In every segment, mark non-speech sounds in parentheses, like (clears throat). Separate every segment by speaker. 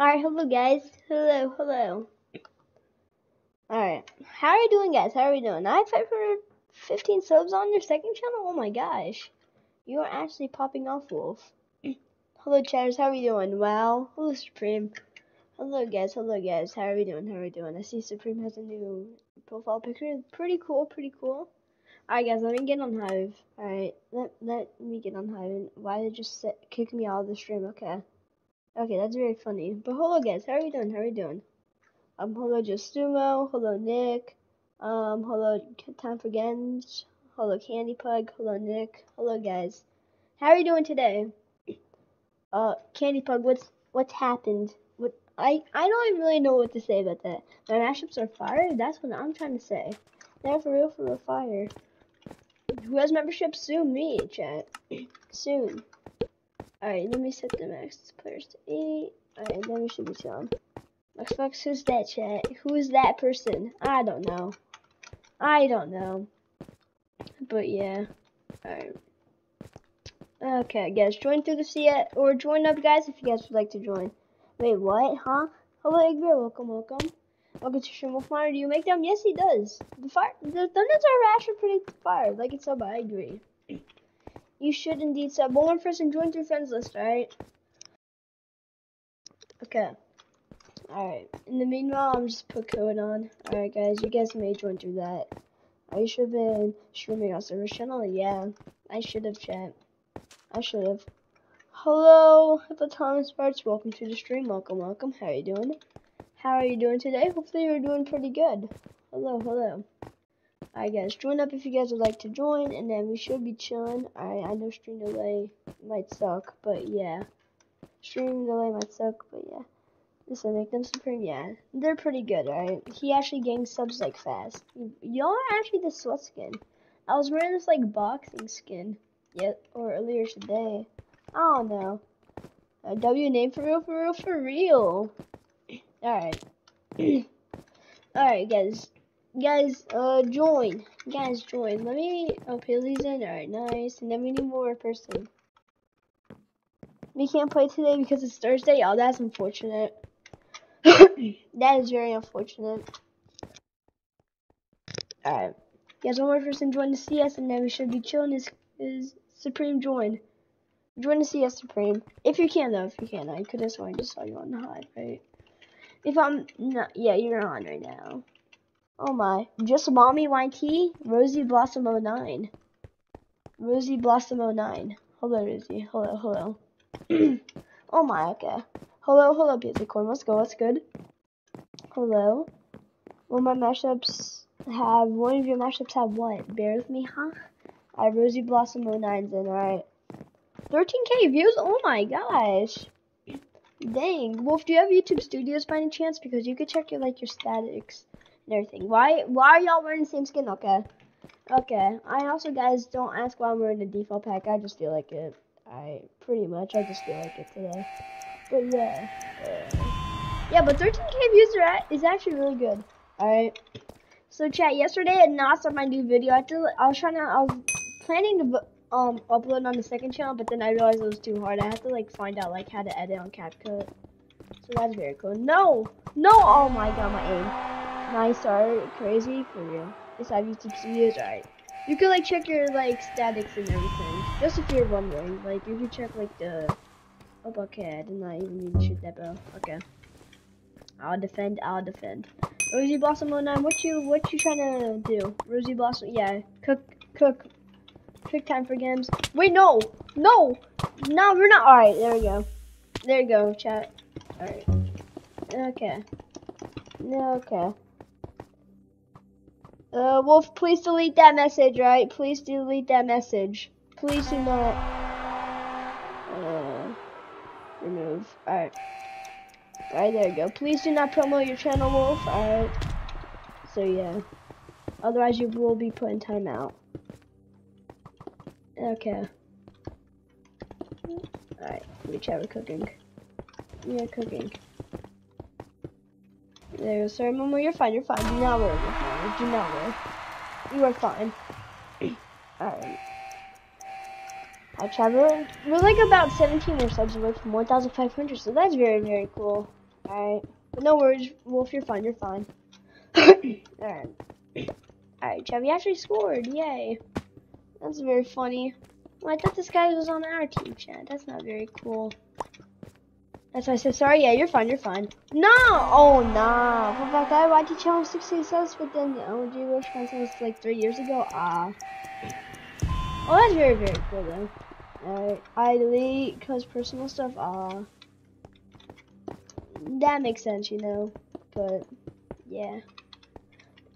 Speaker 1: Alright, hello guys. Hello, hello. Alright. How are you doing guys? How are you doing? I have 515 subs on your second channel? Oh my gosh. You are actually popping off, Wolf. (clears throat) hello chatters, how are you doing? Wow. Hello Supreme. Hello guys, hello guys. How are we doing? How are we doing? I see Supreme has a new profile picture. Pretty cool, pretty cool. Alright guys, let me get on Hive. Alright, let, let me get on Hive. Why did just set, kick me out of the stream? Okay. Okay, that's very funny. But hello guys, how are you doing? How are you doing? Um, hello Justumo, hello Nick, um, hello Time for Gens, hello Candy Pug, hello Nick, hello guys. How are you doing today? (clears throat) Uh, Candy Pug, what's what's happened? What I I don't really know what to say about that. My mashups are fire. That's what I'm trying to say. They're for real, for real fire. Who has membership? Soon me, chat. (clears throat) Soon. Alright, let me set the max players to 8. Alright, then we should be chilling. Xbox, who's that chat? Who is that person? I don't know. I don't know. But yeah. Alright. Okay, guys, join through the sea or join up, guys, if you guys would like to join. Wait, what? Huh? Hello, Igor. Welcome, welcome. Welcome to Stream Fire. Do you make them? Yes, he does. The fire, the thunders are actually pretty fire. Like it's up, I agree. You should indeed sub. One person join through friends list, alright? Okay. Alright. In the meanwhile, I'm just put code on. Alright, guys, you guys may join through that. I should have been streaming on service channel. Yeah, I should have, chat. I should have. Hello, at the Thomas Parts. Welcome to the stream. Welcome, welcome. How are you doing? How are you doing today? Hopefully, you're doing pretty good. Hello, hello. Alright guys, join up if you guys would like to join, and then we should be chilling. Alright, I know stream delay might suck, but yeah. Stream delay might suck, but yeah. Listen, make them supreme, yeah. They're pretty good, alright? He actually gains subs like fast. Y'all are actually the sweat skin. I was wearing this like boxing skin, yet or earlier today. I don't know. W name for real, for real, for real. Alright. (clears throat) Alright guys, guys, uh, join. Guys, join. Let me. Oh, Paley's in. Alright, nice. And then we need more person. We can't play today because it's Thursday. Oh, that's unfortunate. (coughs) that is very unfortunate. Alright. Guys, one more person join the CS, and then we should be chilling. Is is Supreme join? Join the CS Supreme. If you can, though. If you can, I could have sworn I just saw you on the high, right? If I'm not, yeah, you're on right now. Oh my. Just Mommy YT? Rosie Blossom 09. Rosie Blossom 09. Hello, Rosie. Hello, hello. (clears throat) oh my, okay. Hello, hello, Corn. Let's go. What's good? Hello. Will my mashups have, one of your mashups have what? Bear with me, huh? I have Rosie Blossom 09's in, alright. 13k views? Oh my gosh. Dang. Wolf, do you have YouTube Studios by any chance? Because you could check your, like, your statics everything. Why why are y'all wearing the same skin? Okay. Okay. I also guys don't ask why I'm wearing the default pack. I just feel like it. I pretty much I just feel like it today. But yeah. Uh, yeah, but 13k views are at, is actually really good. Alright. So chat, yesterday I announced on my new video. I, to, I was trying to I was planning to um upload on the second channel, but then I realized it was too hard. I had to like find out like how to edit on CapCut. So that's very cool. No! No! Oh my god, my aim nice art, crazy for real. Just have YouTube Studios, alright. You can like check your like statics and everything. Just if you're wondering, like you check like the. Oh, okay, I did not even need to shoot that bow. Okay. I'll defend. I'll defend. Rosie Blossom 09, what you what you trying to do? Rosie Blossom, yeah. Cook, cook. Quick time for games. Wait, no, no, no, we're not. All right, there we go. There you go, chat. All right. Okay. Okay. Uh, Wolf, please delete that message, right? Please delete that message. Please do not. Uh, remove. Alright. Alright, there you go. Please do not promote your channel, Wolf. Alright. So, yeah. Otherwise, you will be put in timeout. Okay. Alright, we chat with cooking. Yeah, cooking. There you go, sorry, Momo, you're fine, you're fine. Do not worry. Do not worry. You are fine. (clears throat) Alright. Hi, Trevor. We're like about 17 or subs away from 1,500, so that's very, very cool. Alright. But no worries, Wolf, you're fine, you're fine. (clears throat) Alright. Alright, we actually scored. Yay. That's very funny. Well, I thought this guy was on our team, Chad. That's not very cool. That's why I said sorry. Yeah, you're fine. You're fine. No. Oh nah. For fact, I watched challenge 60 subs, but then the OG Roach was like three years ago. Ah. Oh, that's very very cool though. Alright, I delete cause personal stuff. Ah. That makes sense, you know. But yeah.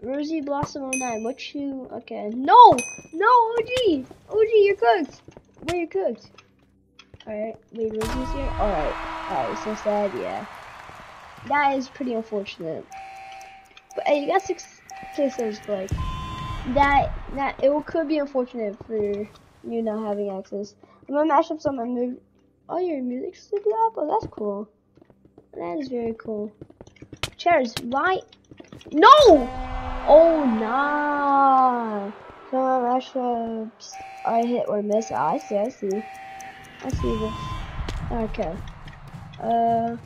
Speaker 1: Rosie Blossom 09, what you okay. No! No, OG! OG, you're cooked! Where you cooked? Alright, wait, Rosie's here? Alright. Alright, so sad, yeah. That is pretty unfortunate. But hey, you got six cases, like that that it could be unfortunate for you not having access. I'm gonna mash up some of my music. Oh, your music studio up? Oh, that's cool. That is very cool. Chairs, why? No! Oh, nah. So my mashups I hit or miss. Ah, I see, I see. I see this. Okay. Uh,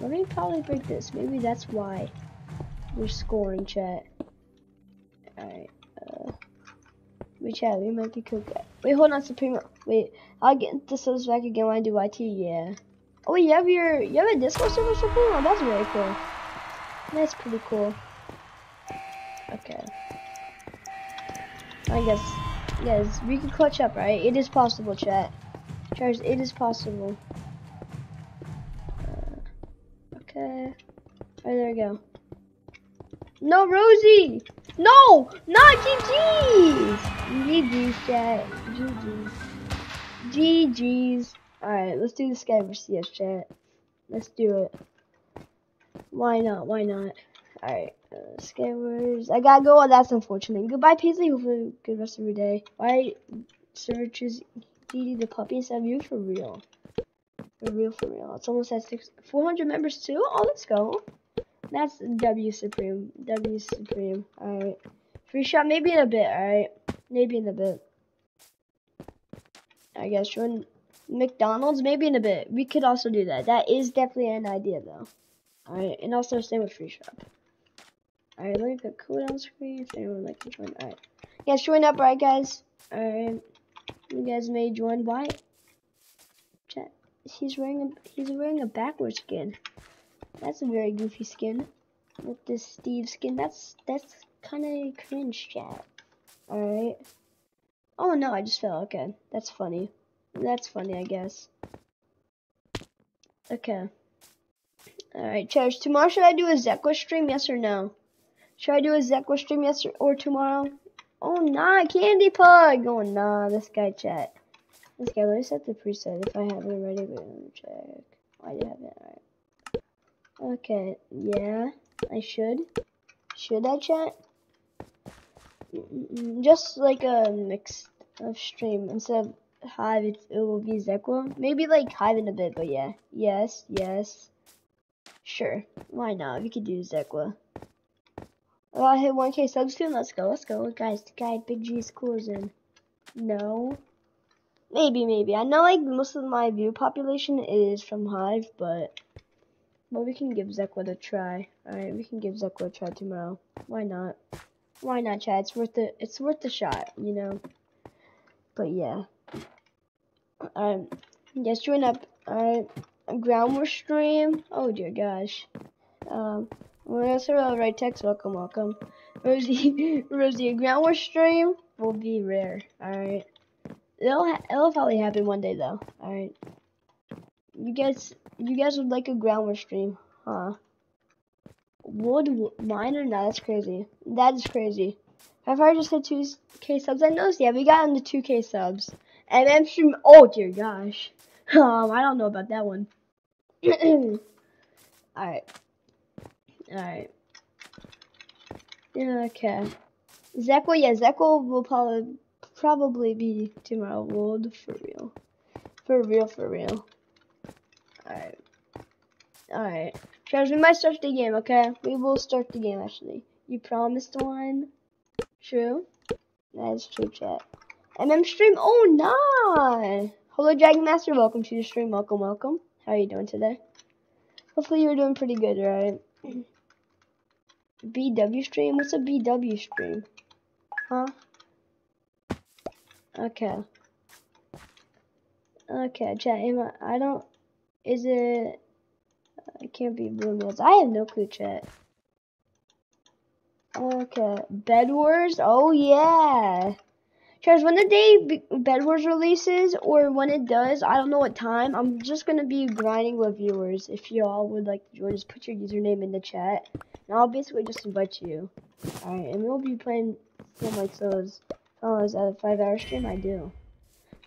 Speaker 1: let me probably break this. Maybe that's why we're scoring, chat. Alright. Uh, we chat. We might be cooked. Wait, hold on, Supreme. Wait, I'll get this back again when I do YT. Yeah. Oh, you have your you have a Discord server, Supreme. Oh, that's very cool. That's pretty cool. Okay. I guess, yes, we can clutch up, right? It is possible, chat. Charles, it is possible. Uh, okay. Alright, there we go. No, Rosie! No! Not GG's! GG's, chat. GG's. GG's. Alright, let's do this guy CS, chat. Let's do it. Why not? Why not? Alright. Uh, Skywars. I gotta go. That's unfortunate. Goodbye, Paisley. Hopefully, good rest of your day. Why searches Dee the puppy instead of you for real. For real, for real. It's almost at six, 400 members too? Oh, let's go. That's W Supreme. W Supreme. Alright. Free shot maybe in a bit, alright? Maybe in a bit. I guess join McDonald's maybe in a bit. We could also do that. That is definitely an idea though. Alright, and also same with free shop. Alright, let me put cooldown screen if anyone would like to join. Alright. Yeah, join up, right guys? Alright. You guys may join. Why? Chat. He's wearing a he's wearing a backwards skin. That's a very goofy skin. With this Steve skin, that's that's kind of cringe, chat. All right. Oh no, I just fell. Okay, that's funny. That's funny, I guess. Okay. Alright, Cherish, tomorrow should I do a Zeqa stream, yes or no? Should I do a Zeqa stream, yes or, or tomorrow? Oh, nah, Candy Pug. Oh, nah, this guy chat. This guy, let me set the preset if I have it already. Let me check. Oh, I do have it. Alright. Okay, yeah, I should. Should I chat? Just like a mix of stream instead of Hive, it, will be Zeqa. Maybe like Hive in a bit, but yeah. Yes, yes. Sure. Why not? We could do Zeqa. Oh, I hit 1k subs soon. Let's go. Let's go. Guys, the guy Big G's cools in. No. Maybe, maybe. I know like most of my view population is from Hive, but but we can give Zeqa a try. Alright, we can give Zeqa a try tomorrow. Why not? Why not, Chad? It's worth the it's worth the shot, you know. But yeah. Um yes, join up. Alright. Ground war stream. Oh dear gosh. Um well, that's all right. Text, welcome, welcome. Rosie, (laughs) Rosie, a ground war stream will be rare. All right, it'll it'll probably happen one day though. All right, you guys, you guys would like a ground war stream, huh? Would mine or? That's crazy. That is crazy. Have I just hit 2k subs? I noticed. Yeah, we got into 2k subs. And then stream. Oh dear gosh. (laughs) Um, I don't know about that one. (clears throat) All right. Alright. Yeah, okay. Zeqa, yeah, Zeqa will probably probably be tomorrow world for real. For real, for real. Alright. Alright. Guys, we might start the game, okay? We will start the game actually. You promised one. True? That is true, chat. MM stream, oh nah! Hello Dragon Master, welcome to the stream. Welcome, welcome. How are you doing today? Hopefully you're doing pretty good, right? (clears throat) BW stream? What's a BW stream? Huh? Okay. Okay, chat. I, I don't. Is it? Uh, it can't be Blue Mills. I have no clue, chat. Okay, Bed Wars. Oh yeah. Because when the day Bed Wars releases, or when it does, I don't know what time. I'm just gonna be grinding with viewers. If y'all would like to join, just put your username in the chat, and I'll basically just invite you. All right, and we'll be playing some like those. Oh, is that a five-hour stream? I do.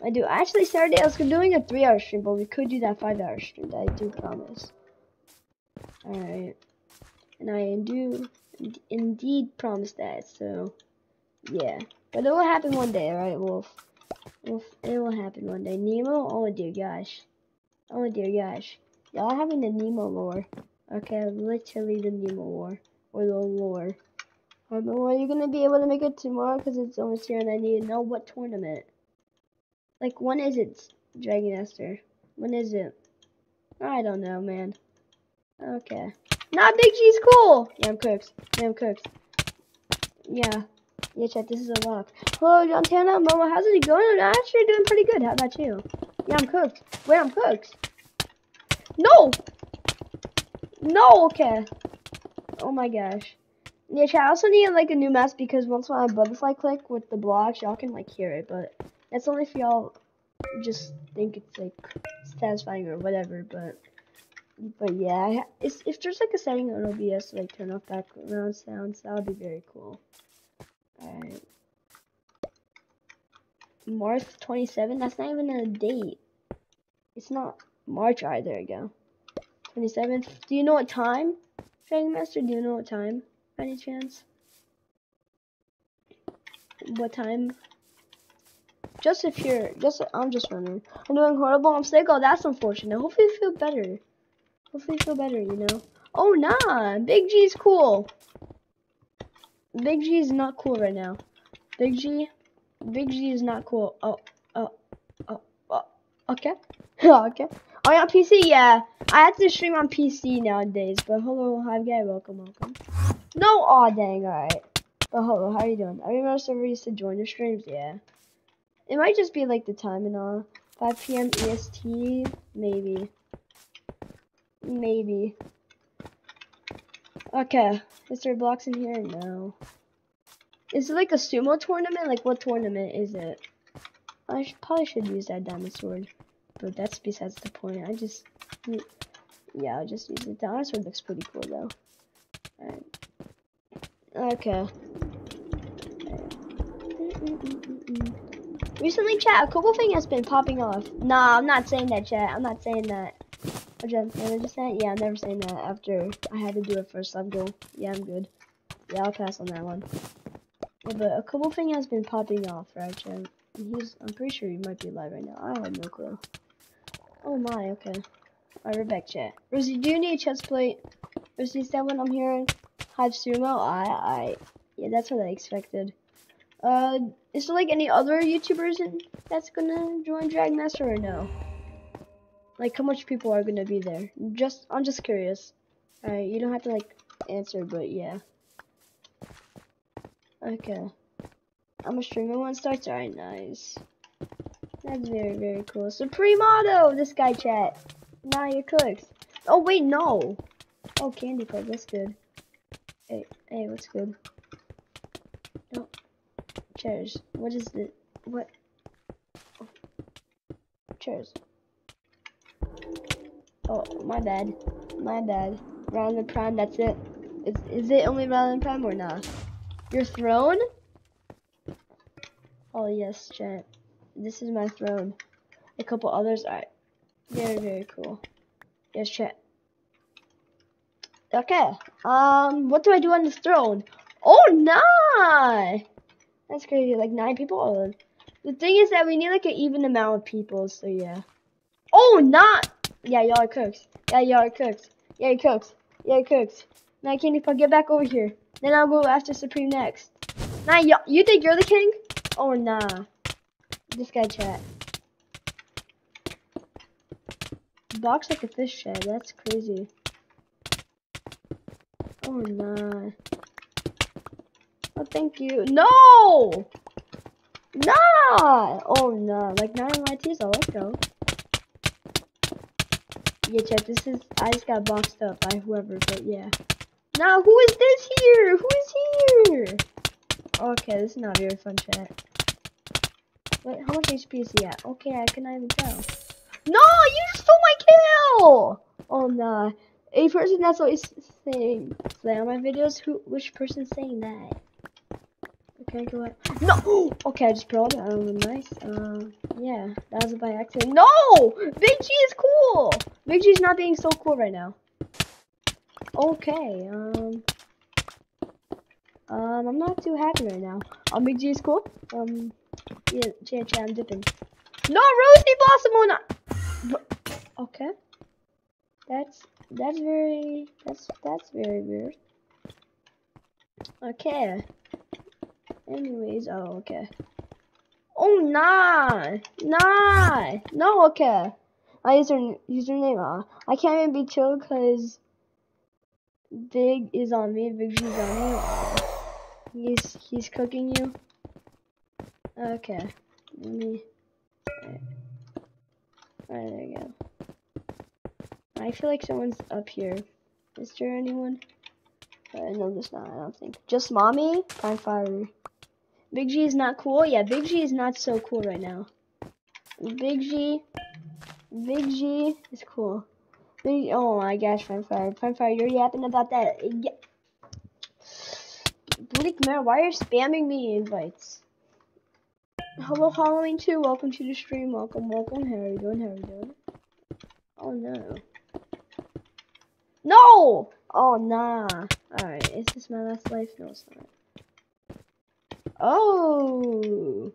Speaker 1: I do. Actually, Saturday I was doing a three-hour stream, but we could do that five-hour stream. that I do promise. All right, and I do indeed promise that. So, yeah. But it will happen one day, right, Wolf? Wolf, it will happen one day. Nemo? Oh dear gosh. Oh dear gosh. Y'all having the Nemo lore. Okay, literally the Nemo lore. Or the lore. I don't know are you gonna be able to make it tomorrow because it's almost here and I need to know what tournament. Like, when is it, Dragon Esther? When is it? I don't know, man. Okay. Not Big G's cool! Yeah, I'm cooked. Yeah, I'm cooked. Yeah. Yeah, chat, this is a lock. Hello, John Tana. How's it going? I'm actually doing pretty good. How about you? Yeah, I'm cooked. Wait, I'm cooked. No! No, okay. Oh my gosh. Yeah, chat, I also need like a new mask because once I butterfly click with the blocks, y'all can like hear it, but that's only if y'all just think it's like satisfying or whatever, but but yeah, if there's like a setting on OBS to like turn off background sounds, that would be very cool. Alright. March 27? That's not even a date. It's not March either, we go. 27th. Do you know what time? Dragon Master, do you know what time? By any chance? What time? Just if you're, just, I'm just running. I'm doing horrible, I'm sick, oh that's unfortunate. Hopefully you feel better. Hopefully you feel better, you know? Oh nah, Big G's cool. Big G is not cool right now. Big G, Big G is not cool. Oh, oh, oh, oh okay, (laughs) okay. Oh, yeah, PC, yeah. I have to stream on PC nowadays. But hello, hi guy, welcome, welcome. No, oh, dang, alright. But hello, how are you doing? I remember somebody used to join the streams, yeah. It might just be like the time and all. 5 p.m. EST, maybe. Maybe. Okay. Is there blocks in here? No. Is it like a sumo tournament? Like what tournament is it? I should, probably should use that diamond sword. But that's besides the point. I just... Yeah, I'll just use it. The diamond sword looks pretty cool though. Okay. Recently, chat, a couple thing has been popping off. Nah, I'm not saying that, chat. I'm not saying that. I just, I just saying, yeah, I'm never saying that after I had to do it first sub goal. Yeah, I'm good. Yeah, I'll pass on that one. Yeah, but a couple thing has been popping off, right, Chen? He's, I'm pretty sure he might be live right now. I have no clue. Oh my, okay. Alright, we're back, chat. Rosie, do you need a chest plate? Rosie, what I'm hearing? Hive Sumo? I, I, yeah, that's what I expected. Uh, is there like any other YouTubers that's gonna join Dragon Master or no? Like how much people are gonna be there? Just I'm just curious. Alright, you don't have to like answer, but yeah. Okay. I'm a streamer one starts. Alright, nice. That's very, very cool. Supreme Auto! This guy chat. Now you're cooked. Oh wait, no. Oh candy club, that's good. Hey, hey, what's good? No. Chairs. What is the what? Oh. Chairs. Oh, my bad. My bad. Round and prime, that's it. Is, is it only round and prime or not? Your throne? Oh, yes, chat. This is my throne. A couple others. Alright. Very, very cool. Yes, chat. Okay. Um, what do I do on this throne? Oh, nine! That's crazy. Like, nine people? Oh, the thing is that we need, like, an even amount of people, so yeah. Oh, not! Yeah, y'all are cooks. Yeah, y'all are cooks. Yeah, cooks. Yeah, cooks. Now, Candy Pug, get back over here. Then I'll go after Supreme next. Now, you you think you're the king? Oh, nah. This guy chat. Box like a fish chat. That's crazy. Oh nah. Oh thank you. No! Nah! Oh nah. Like not in my teeth, so let's go. Yeah, check. This is. I just got boxed up by whoever, but yeah. Now, who is this here? Who is here? Okay, this is not very fun chat. Wait, how much HP is he at? Okay, I cannot even tell. No, you just stole my kill! Oh nah. A person that's always saying say on my videos. Who? Which person's saying that? Okay, go ahead. No. Okay, I just it. Um, nice. Uh, yeah, that was by accident. No, Big G is cool. Big G's not being so cool right now. Okay. Um. Um, I'm not too happy right now. Um, Big G is cool. Um, yeah, yeah, yeah I'm dipping. No, Rosie Blossom Not. Okay. That's that's very that's that's very weird. Okay. Anyways, oh okay. Oh nah nah no okay. My user username uh, I can't even be chill because Big is on me. Big G's on me. He's he's cooking you. Okay. Let me. Alright, there you go. I feel like someone's up here. Is there anyone? Uh, no, there's not, I don't think. Just mommy? Prime Fire. Big G is not cool? Yeah, Big G is not so cool right now. Big G. Big G is cool. Big, oh my gosh, Prime Fire. Prime Fire, you're yapping about that. Yeah. Bleak Mare, why are you spamming me invites? Hello, Halloween 2. Welcome to the stream. Welcome, welcome. How are you doing? How are you doing? Oh no. No! Oh, nah. Alright, is this my last life? No, it's not. Oh!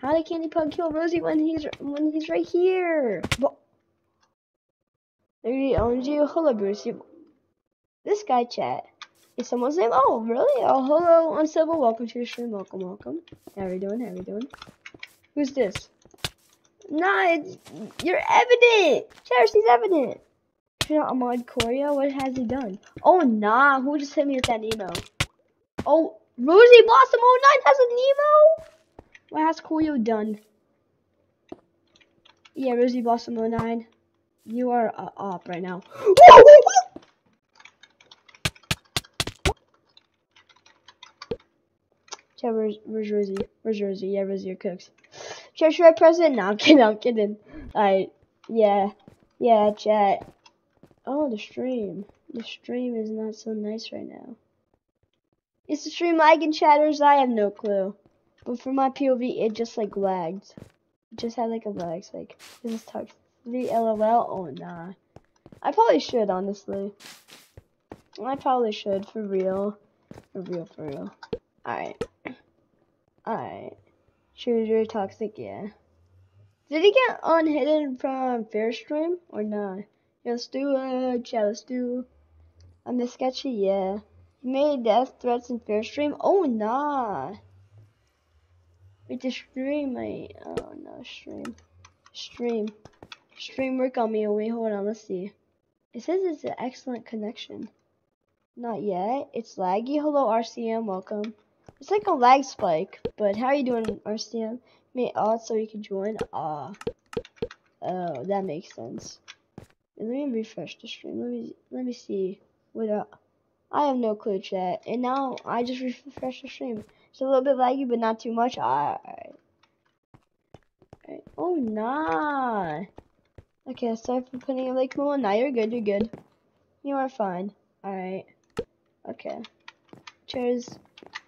Speaker 1: How did Candy Pug kill Rosie when he's when he's right here? Owns you. Oh, hello, Bruce. This guy chat. Is someone's name? Oh, really? Oh, hello, Uncivil. Welcome to the stream. Welcome, welcome. How are you doing? How are you doing? Who's this? Nah, you're evident. Cherish's evident. Ahmad Korea, what has he done? Oh, nah, who just hit me with that Nemo? Oh, Rosie Blossom 09 has a Nemo? What has Koyo done? Yeah, Rosie Blossom 09, you are uh, up right now. (gasps) Chat, where's, where's Rosie? Where's Rosie? Yeah, Rosie cooks. Chat, should I press it? (laughs) No, I'm kidding, I'm kidding. Alright, yeah. Yeah, chat. Oh, the stream. The stream is not so nice right now. Is the stream lagging, chatters? I have no clue. But for my POV, it just like lagged. It just had like a lag. It's like, this is talk 3 LOL? Oh, nah. I probably should, honestly. I probably should, for real. For real, for real. Alright. Alright. Choose your toxic, yeah. Did he get unhidden from Fairstream or not? Yeah, let's do it. Yeah, let's do. On the sketchy, yeah. Made death threats in fair stream. Oh, nah. Wait, the stream, I. Oh, no, stream. Stream. Stream work on me. Wait, hold on, let's see. It says it's an excellent connection. Not yet. It's laggy. Hello, RCM. Welcome. It's like a lag spike, but how are you doing, RCM? Made odd so you can join. Ah. Oh, that makes sense. Let me refresh the stream. Let me let me see. What uh, I have no clue, chat. And now I just refresh the stream. It's a little bit laggy, but not too much. Alright. Right. Oh, nah. Okay, sorry for putting a like mode. Now you're good. You're good. You are fine. Alright. Okay. Cheers.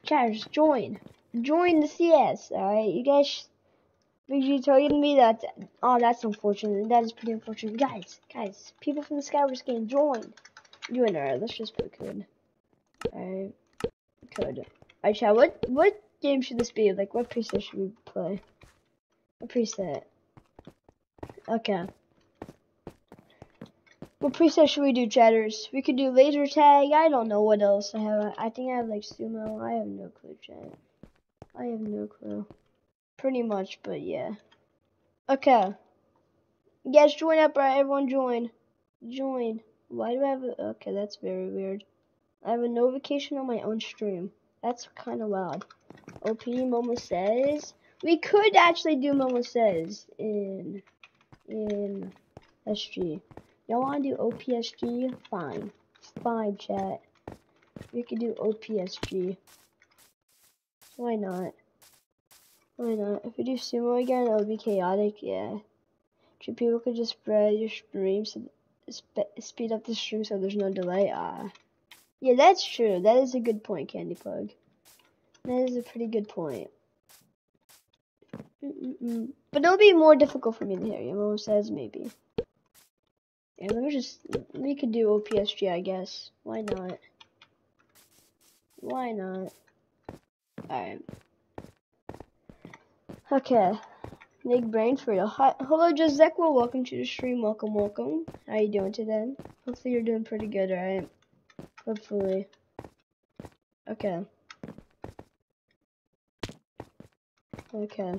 Speaker 1: Cheers. Join. Join the CS. Alright, you guys. Big G telling me that. Oh, that's unfortunate. That is pretty unfortunate. Guys, guys, people from the Skywars game, join. You and her. Let's just put code. Alright. Code. I chat. What, what game should this be? Like, what preset should we play? What preset? Okay. What preset should we do, chatters? We could do laser tag. I don't know what else I have. I think I have like sumo. I have no clue, chat. I have no clue. Pretty much, but yeah. Okay. Yes, join up, right? Everyone join. Join. Why do I have a, okay, that's very weird. I have a notification on my own stream. That's kind of loud. OP Momo says, we could actually do Momo says in, in SG. Y'all want to do OPSG? Fine. Fine, chat. We could do OPSG. Why not? Why not? If we do sumo again, it'll be chaotic, yeah. Two people could just spread your stream so sp speed up the stream so there's no delay. Ah, yeah, that's true. That is a good point, Candy Plug. That is a pretty good point. Mm -mm -mm. But it'll be more difficult for me to hear. Your says maybe. Yeah, let me just, we could do OPSG, I guess. Why not? Why not? Alright. Okay. Make brain for you. Hi, hello, Josecwa. Welcome to the stream. Welcome, welcome. How you doing today? Hopefully you're doing pretty good, right? Hopefully. Okay. Okay.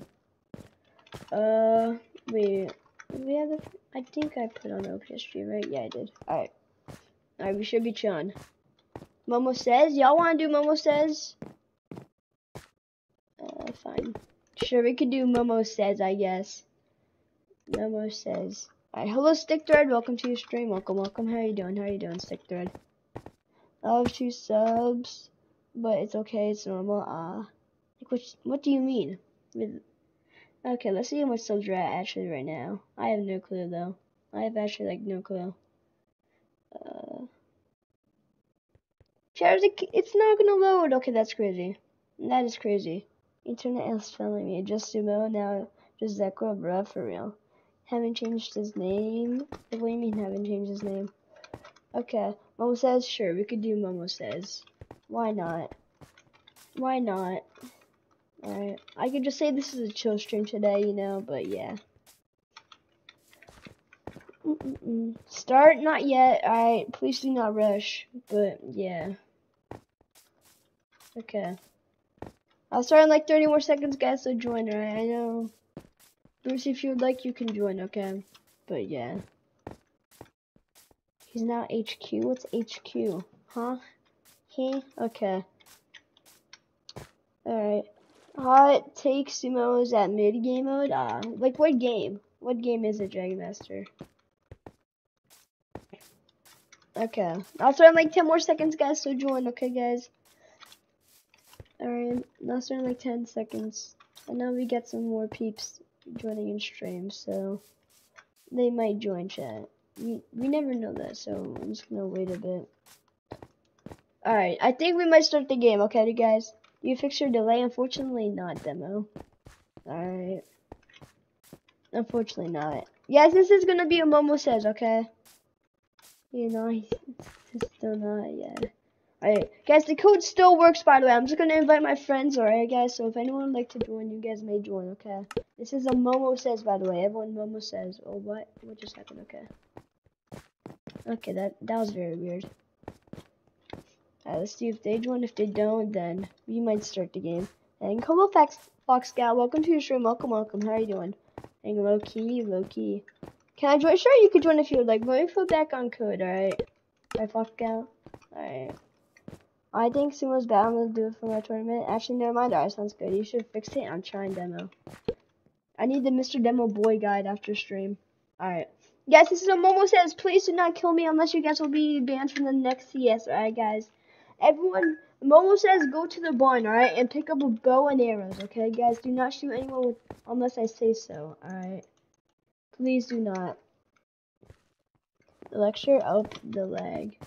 Speaker 1: Uh, wait. We have the. I think I put on OPSG, right? Yeah, I did. Alright. Alright, we should be chilling. Momo says, y'all want to do Momo says? Uh, fine. Sure, we could do Momo says, I guess. Momo says. Alright, hello Stick Thread, welcome to your stream. Welcome, welcome. How you doing? How you doing, Stick Thread? I have two subs, but it's okay, it's normal. Ah, uh, what, what do you mean? With Okay, let's see how much subs we're at actually right now. I have no clue though. I have actually like no clue. Uh, it's not gonna load. Okay, that's crazy. That is crazy. Internet is telling me. Just Sumo now. Just Zeqa, bruh, for real. Haven't changed his name. What do you mean haven't changed his name? Okay, Momo says sure. We could do Momo says. Why not? Why not? Alright, I could just say this is a chill stream today, you know, but yeah. Mm -mm. Start? Not yet. Alright, please do not rush, but yeah. Okay. I'll start in like 30 more seconds, guys, so join, alright? I know. Bruce, if you would like, you can join, okay? But yeah. He's now HQ? What's HQ? Huh? He? Okay. Alright. Hot take sumos at mid game mode. Uh, like what game? What game is it, Dragon Master? Okay, I'll start in like 10 more seconds, guys. So join, okay, guys. Alright, start in like 10 seconds. And now we get some more peeps joining in stream, so they might join chat. We we never know that, so I'm just gonna wait a bit. Alright, I think we might start the game, okay, you guys? You fix your delay? Unfortunately not, demo. Alright. Unfortunately not. Yes, this is gonna be a Momo says, okay? You know, (laughs) it's still not yet. Alright, guys, the code still works, by the way. I'm just gonna invite my friends, alright, guys? So if anyone would like to join, you guys may join, okay? This is a Momo says, by the way. Everyone Momo says. Oh, what? What just happened? Okay. Okay, that, that was very weird. Alright, let's see if they join. If they don't, then we might start the game. And hello, Fox, Fox Scout. Welcome to your stream. Welcome, welcome. How are you doing? And low key, low key. Can I join? Sure, you can join if you would like. Me put back on code, alright? Alright, Fox Scout. Alright. I think Sumo's bad. I'm gonna do it for my tournament. Actually, never mind. Alright, sounds good. You should fix it. I'm trying demo. I need the Mr. Demo Boy guide after stream. Alright. Guys, this is a Momo says, please do not kill me unless you guys will be banned from the next CS. Alright, guys. Everyone, Momo says go to the barn, alright? And pick up a bow and arrows, okay? Guys, do not shoot anyone with, unless I say so, alright? Please do not. The lecture out the lag.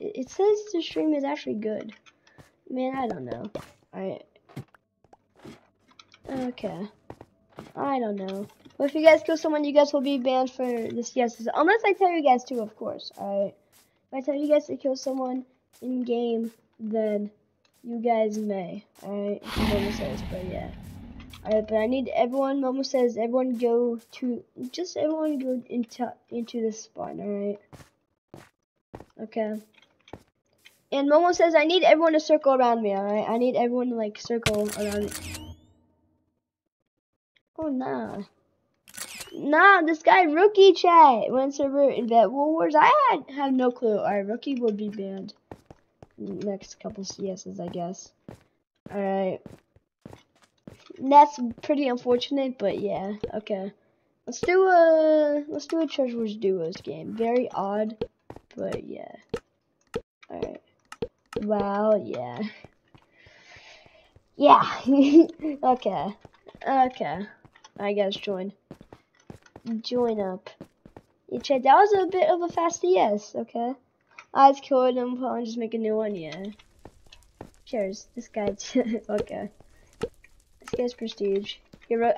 Speaker 1: It, it says the stream is actually good. Man, I don't know. Alright. Okay. I don't know. If you guys kill someone, you guys will be banned for this. Yes, unless I tell you guys to, of course. Alright. If I tell you guys to kill someone, in game, then you guys may. Alright, Momo says, but yeah. Alright, but I need everyone, Momo says, everyone go to, just everyone go into, into the spawn, alright? Okay. And Momo says, I need everyone to circle around me, alright? I need everyone to, like, circle around me. Oh, nah. Nah, this guy rookie chat went server invent World Wars. I had have no clue. Alright, rookie would be banned next couple CSs, I guess. Alright. That's pretty unfortunate, but yeah, okay. Let's do a let's do a Treasure Wars duos game. Very odd, but yeah. Alright. Wow, yeah. Yeah. (laughs) okay. Okay. I guess join. Join up. Yeah, check that was a bit of a fast yes, okay. I just killed him, I'll just make a new one, yeah. Cheers. This guy (laughs) okay. This guy's prestige.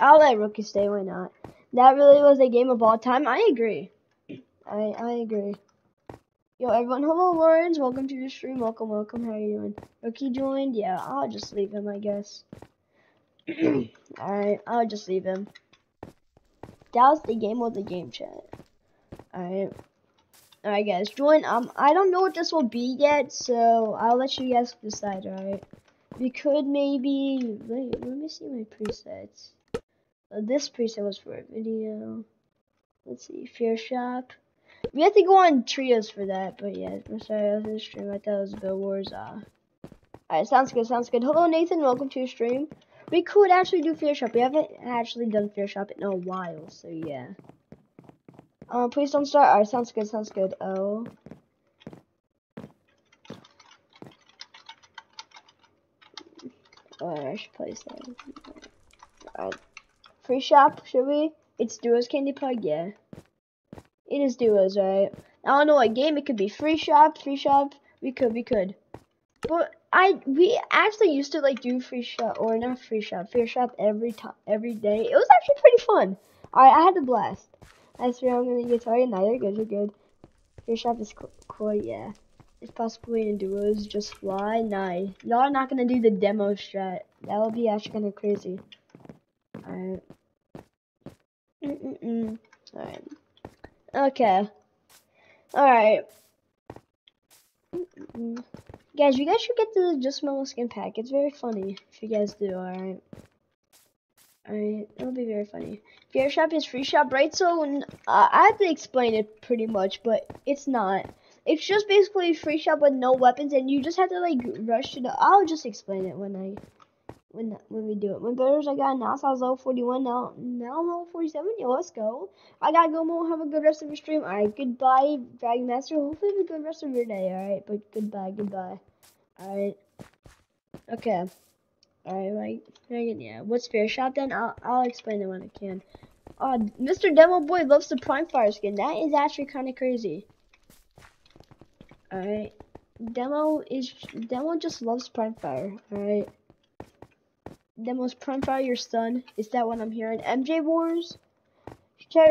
Speaker 1: I'll let rookie stay, why not? That really was a game of all time. I agree. I I agree. Yo, everyone, hello, Lawrence. Welcome to the stream. Welcome, welcome. How are you doing? Rookie joined. Yeah, I'll just leave him, I guess. (clears throat) Alright, I'll just leave him. That was the game of the game chat. Alright. Alright, guys, join. Um, I don't know what this will be yet, so I'll let you guys decide, alright? We could maybe. Wait, let me see my presets. Uh, this preset was for a video. Let's see, Fear Shop. We have to go on trios for that, but yeah, I'm sorry, I was in the stream. I thought it was Bill Wars. Uh. Alright, sounds good, sounds good. Hello, Nathan. Welcome to your stream. We could actually do Fear Shop. We haven't actually done Fear Shop in a while, so yeah. Um, please don't start. Alright, sounds good, sounds good. Oh. Alright, I should place that. Alright. Free shop, should we? It's Duos Candy Pug, yeah. It is Duos, right? I don't know what game, it could be free shop, free shop. We could, we could. But I we actually used to like do free shop or not free shop, free shop every time every day. It was actually pretty fun. I I had a blast. I swear I'm gonna get. Now you're good, you're good. Fear shop is cool, yeah. It's possibly in duos, just fly, nice. Y'all are not gonna do the demo strat. That would be actually kind of crazy. Alright. Mm -mm -mm. Alright. Okay. Alright. Guys, you guys should get the Just Momo skin pack. It's very funny if you guys do, alright? Alright, it'll be very funny. Fear Shop is free shop, right? So, uh, I have to explain it pretty much, but it's not. It's just basically free shop with no weapons, and you just have to, like, rush to the... I'll just explain it when I when when we do it. When betters I got now, I was level 41. Now now I'm level 47. Yo, let's go. I gotta go. Mo, have a good rest of your stream. All right, goodbye, Dragon Master. Hopefully, have a good rest of your day. All right, but goodbye, goodbye. All right. Okay. All right, Dragon. Yeah. What's fair shot then? I'll I'll explain it when I can. Uh, Mr. Demo Boy loves the Prime Fire skin. That is actually kind of crazy. All right. Demo is Demo just loves Prime Fire. All right the most prime son. Is that what I'm hearing? MJ Wars?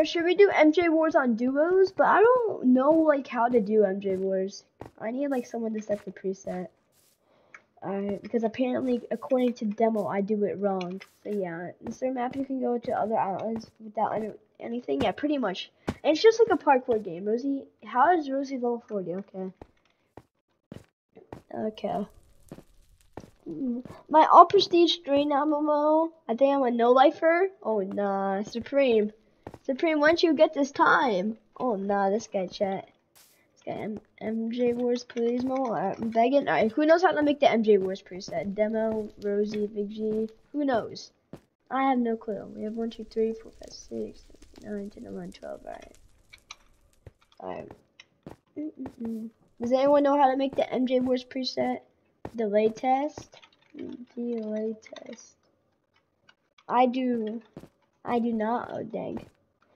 Speaker 1: Should we do MJ Wars on duos? But I don't know like how to do MJ Wars. I need like someone to set the preset. Because apparently according to demo I do it wrong. So yeah, a map you can go to other islands without any, anything. Yeah, pretty much. And it's just like a parkour game. Rosie, how is Rosie level 40? Okay. Okay. My all prestige now, Momo. I think I'm a no lifer. Oh nah, Supreme. Supreme, once you get this time. Oh nah, this guy chat. This guy M MJ Wars, please, Momo. I'm begging. Alright, who knows how to make the MJ Wars preset? Demo, Rosie, Big G. Who knows? I have no clue. We have 1, 2, 3, 4, 5, 6, 7, 9, 10, 11, 12. Alright. Alright. Mm -mm -mm. Does anyone know how to make the MJ Wars preset? Delay test. Delay test. I do. I do not. Oh, dang.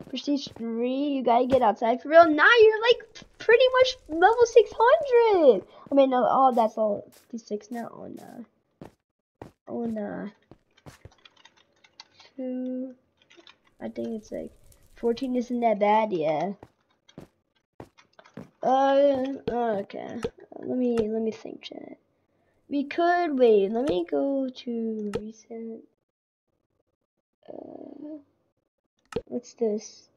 Speaker 1: Prestige 3, you gotta get outside for real. Now you're like pretty much level 600. I mean, no, oh, that's all 56 now. Oh, no. Oh, no. Two. I think it's like 14 isn't that bad, yeah. Uh, okay. Let me, let me think, chat. We could wait. Let me go to recent. Uh, what's this?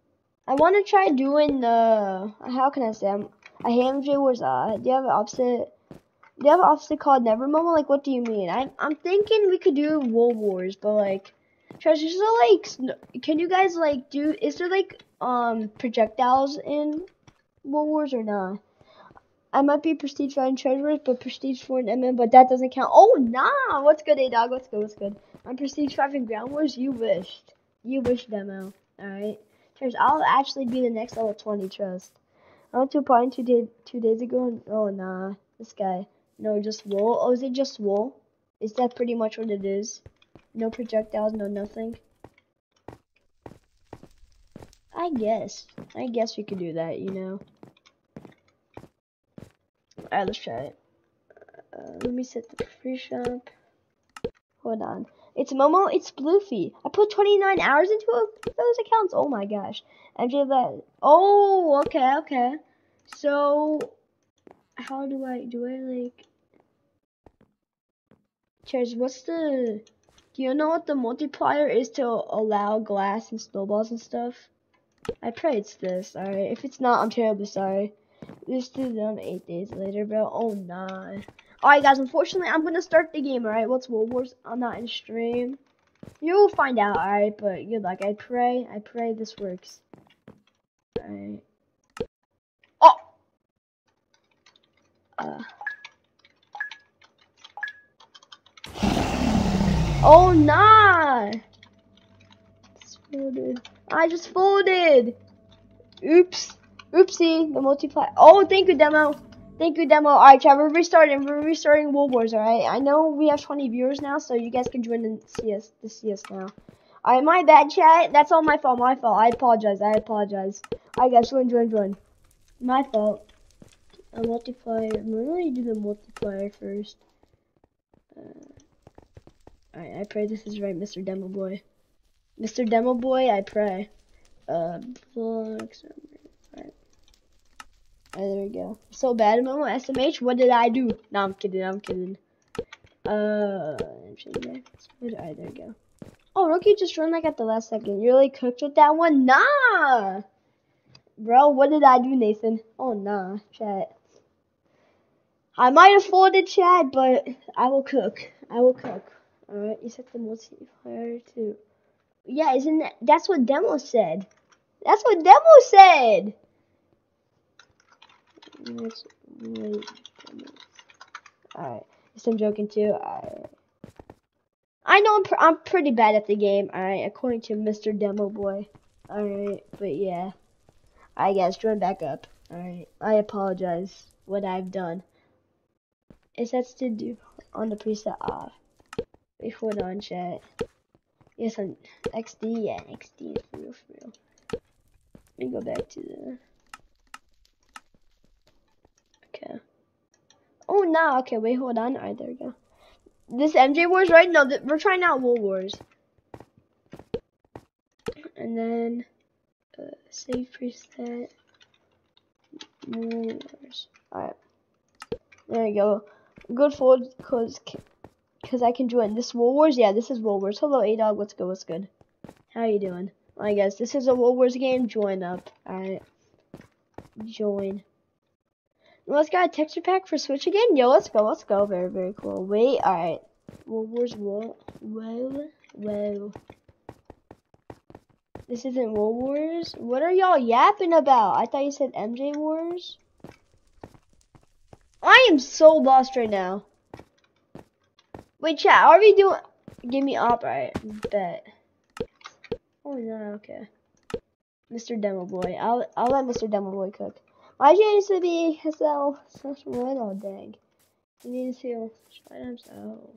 Speaker 1: I want to try doing the. How can I say? I'm, I MJ Wars. Uh, do you have an opposite? Do you have an opposite called Never Momo? Like, what do you mean? I I'm thinking we could do World Wars, but like, Treasure, so like, can you guys like do? Is there like um projectiles in World Wars or not? I might be prestige five in treasures, but prestige four in MM, but that doesn't count. Oh nah, what's good, A dog? What's good? What's good? I'm prestige five in ground wars. You wished. You wish demo. All right. Trust, I'll actually be the next level 20. Trust. I went to a party two days two days ago. And, oh nah, this guy. No, just wool. Oh, is it just wool? Is that pretty much what it is? No projectiles, no nothing. I guess. I guess we could do that, you know. Alright, let's try it. Uh, let me set the free shop. Hold on. It's Momo, it's Bluefy. I put 29 hours into those accounts. Oh my gosh. MJ that. Oh, okay, okay. So, how do I, do I like, Cheers, what's the, do you know what the multiplier is to allow glass and snowballs and stuff? I pray it's this, alright? If it's not, I'm terribly sorry. This is done eight days later, bro. Oh, nah. Alright, guys, unfortunately, I'm gonna start the game, alright? What's World Wars? I'm not in stream. You'll find out, alright? But good luck. I pray, I pray this works. Alright. Oh! Uh. Oh, nah! I just folded! Oops. Oopsie, the multiplier. Oh, thank you, demo. Thank you, demo. Alright, chat, we're restarting. We're restarting World Wars, alright? I know we have 20 viewers now, so you guys can join and see us. To see us now. Alright, my bad, chat. That's all my fault, my fault. I apologize, I apologize. Alright, guys, join, join, join. My fault. A multiplier. Gonna do the multiplier first. Uh, Alright, I pray this is right, Mr. Demo Boy. Mr. Demo Boy, I pray. Uh, blocks. Right, there we go. So bad, Momo SMH. What did I do? No, I'm kidding. I'm kidding. Uh, Alright, there we go. Oh, rookie just run like at the last second. You really cooked with that one? Nah! Bro, what did I do, Nathan? Oh, nah, chat. I might have folded chat, but I will cook. I will cook. Alright, you set the multiplier too. Yeah, isn't that, that's what demo said. That's what demo said! Let's. Alright. Yes, I'm joking too. I I know I'm, pr I'm pretty bad at the game. Alright, according to Mr. Demo Boy. Alright, but yeah. I guess join back up. Alright, I apologize what I've done. It says to do on the preset off. Wait, hold on, chat. Yes, on XD, yeah, XD is real, for real. Let me go back to the Okay. Oh, no. Okay, wait, hold on. Alright, there we go. This MJ Wars, right? No, we're trying out World Wars. And then, uh, save preset. World Wars. Alright. There we go. Good fold, cause, cause I can join. This World Wars? Yeah, this is World Wars. Hello, A-Dog. What's good? What's good? How you doing? I guess this is a World Wars game. Join up. Alright. Join. Let's get a texture pack for Switch again. Yo, let's go. Let's go. Very, very cool. Wait, alright. World Wars, whoa, whoa, whoa. This isn't World Wars? What are y'all yapping about? I thought you said MJ Wars. I am so lost right now. Wait, chat, are we doing... Give me up, right? Bet. Oh, no, okay. Mr. Demo Boy. I'll, I'll let Mr. Demo Boy cook. Why do you need to be sell such wood all day? You need to items. Oh,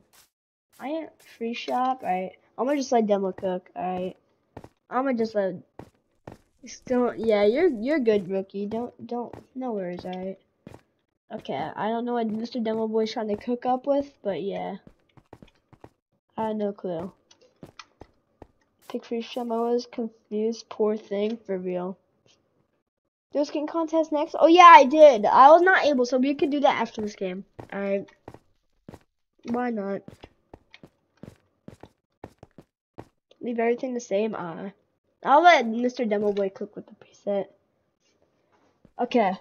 Speaker 1: I am free shop. Right, I'm gonna just let demo cook. All right, I'm gonna just let. Still, yeah, you're you're good, rookie. Don't don't no worries. All right. Okay, I don't know what Mr. Demo Boy's trying to cook up with, but yeah, I have no clue. Pick free shop. I was confused. Poor thing, for real. Do a skin contest next? Oh yeah, I did. I was not able, so we could do that after this game. Alright. Why not? Leave everything the same. Uh, I'll let Mr. Demo Boy cook with the preset. Okay.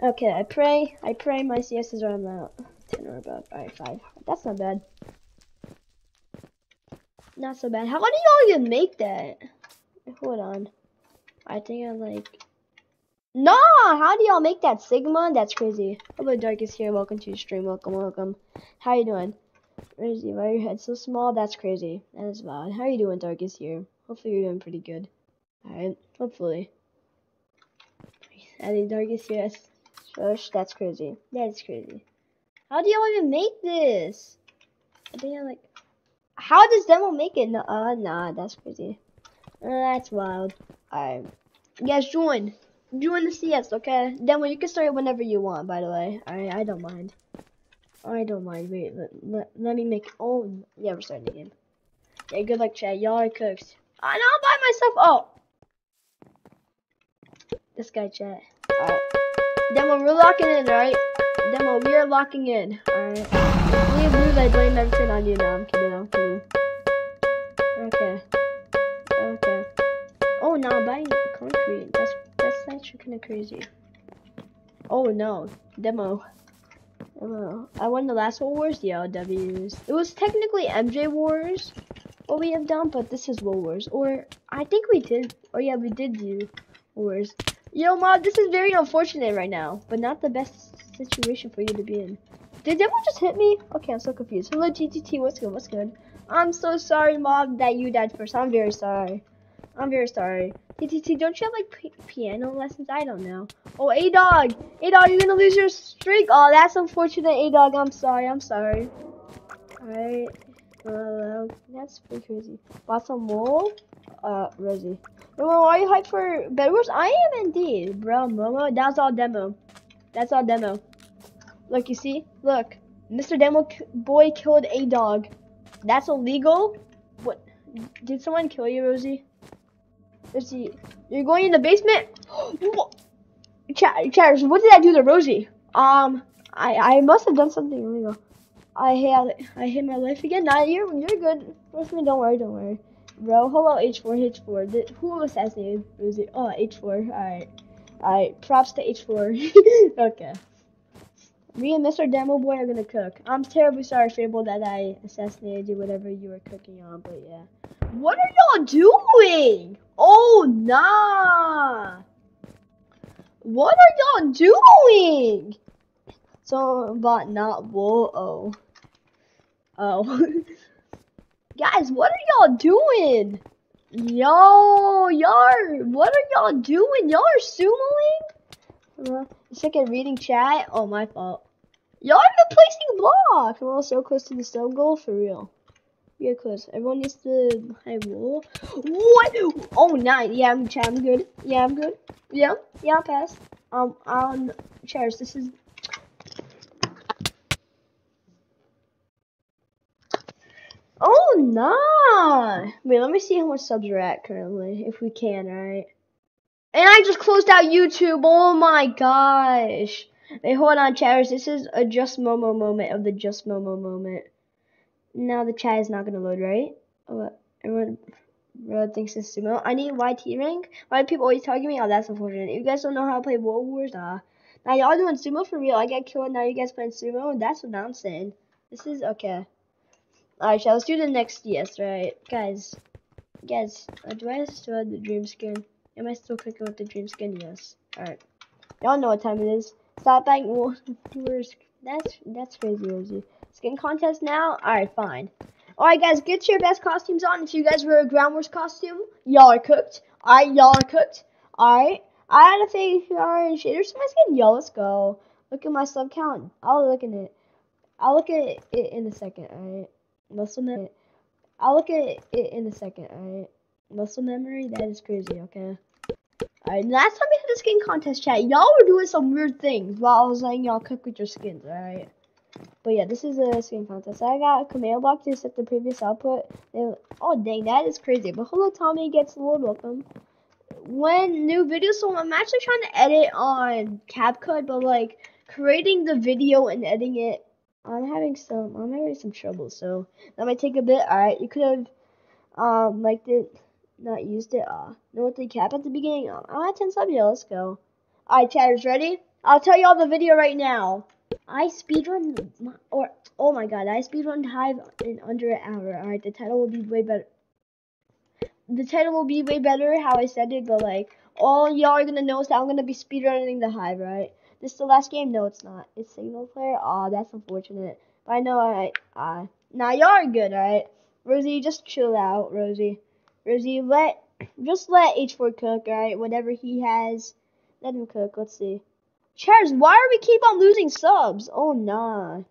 Speaker 1: Okay, I pray. I pray my CS is around about 10 or above. Alright, 5. That's not bad. not so bad. How do y'all even make that? Hold on. I think I like. No, how do y'all make that Sigma? That's crazy. Hello, Darkest here. Welcome to your stream. Welcome, welcome. How you doing? You? Why your head so small? That's crazy. That is bad. How you doing, Darkest here? Hopefully you're doing pretty good. Alright, hopefully. I think Darkest here. Shush, that's crazy. That's crazy. How do y'all even make this? I think I like. How does demo make it? No, uh, nah, that's crazy. Uh, that's wild. Alright. Guys, join. Join the CS, okay? Demo, you can start whenever you want, by the way. Alright, I don't mind. I don't mind. Wait, let, let, let me make. Oh, yeah, we're starting game. Yeah, good luck, chat. Y'all are. I know I'm by myself. Oh. This guy, chat. Alright. Demo, we're locking in, alright? Demo, we are locking in. Alright. Leave blues, I blame everything on you now. I'm kidding, I'm kidding. Buying concrete. That's, that's actually kind of crazy. Oh, no. Demo. Demo. I won the last World Wars? Yeah, W's. It was technically MJ Wars, what we have done, but this is World Wars. Or, I think we did. Oh, yeah, we did do Wars. Yo, Mom, this is very unfortunate right now, but not the best situation for you to be in. Did Devil just hit me? Okay, I'm so confused. Hello, GTT, what's good, what's good? I'm so sorry, Mom, that you died first. I'm very sorry. I'm very sorry. GTT, don't you have, like, piano lessons? I don't know. Oh, A-Dog! A-Dog, you're gonna lose your streak! Oh, that's unfortunate, A-Dog. I'm sorry, I'm sorry. Alright. Uh, that's pretty crazy. Bought some wool? Uh, Rosie. Momo, are you hyped for Bed Wars? I am indeed, bro. Momo, that's all demo. That's all demo. Look, you see? Look. Mr. Demo Boy killed a dog. That's illegal? What? Did someone kill you, Rosie? Let's see. You're going in the basement? Ch Chatters, what did I do to Rosie? Um, I I must have done something illegal. I hit I hit my life again. Nah, you're you're good. Trust me, don't worry, don't worry. Bro, hello H4, H4. Did, who assassinated Rosie? Oh, H4. Alright. Alright, props to H4. (laughs) okay. Me and Mr. Demo Boy are gonna cook. I'm terribly sorry, Fable, that I assassinated you, whatever you were cooking on, but yeah. What are y'all doing? Oh, nah. What are y'all doing? So, but not, whoa, oh. Oh. (laughs) Guys, what are y'all doing? Yo, y'all, what are y'all doing? Y'all are sumoing? Uh, second reading chat? Oh, my fault. Y'all are placing blocks. We're all so close to the stone goal, for real. Yeah, close. Everyone needs to high roll. What? Oh, nice. Yeah, I'm, I'm good. Yeah, I'm good. Yeah, yeah, I'll pass. Um, um, chairs. This is Oh, nah. Wait, let me see how much subs we're at currently, if we can, alright? And I just closed out YouTube. Oh my gosh. Wait, hold on, chatters. This is a Just Momo moment of the Just Momo moment. Now the chat is not to load, right? Oh, everyone, everyone thinks it's sumo. I need YT rank. Why do people always target me? Oh, that's unfortunate. You guys don't know how to play World Wars? Nah. Now y'all doing sumo for real. I got killed. Now you guys playing sumo. That's what I'm saying. This is okay. Alright, let's do the next yes, right? Guys, guys, uh, do I still have the dream skin? Am I still clicking with the dream skin? Yes. Alright. Y'all know what time it is. Stop wars. (laughs) That's that's crazy, Rosie. Skin contest now? Alright, fine. Alright guys, get your best costumes on. If you guys wear a Ground Wars costume, y'all are cooked. Alright, y'all are cooked. Alright. I had a fake orange shaders for my skin. Yo, let's go. Look at my sub count. I'll look at it. I'll look at it in a second, alright? muscle memory. I'll look at it in a second, alright? Muscle memory, that is crazy, okay? Alright, last time we had the skin contest chat, y'all were doing some weird things while I was letting y'all cook with your skins, alright? But yeah, this is a skin contest. I got a command block to set the previous output. oh dang, that is crazy. But hello Tommy gets the Lord welcome. When new videos, so I'm actually trying to edit on CapCut, but like creating the video and editing it I'm having some I'm having some trouble, so that might take a bit. Alright, you could have um liked it, not used it. Uh know what the cap at the beginning. Uh, I'm at 10 subs, yeah, let's go. Alright, chatters, ready? I'll tell you all the video right now. I speedrun or oh my god, I speedrun Hive in under an hour. Alright, the title will be way better. the title will be way better how I said it, but like all y'all are gonna know is that I'm gonna be speedrunning the hive, right? This is the last game? No, it's not. It's single player. Aw, oh, that's unfortunate. But I know I I now y'all are good, alright? Rosie, just chill out, Rosie. Rosie, let just let H4 cook, alright? Whatever he has, let him cook. Let's see. Chairs, why are we keep on losing subs? Oh nah.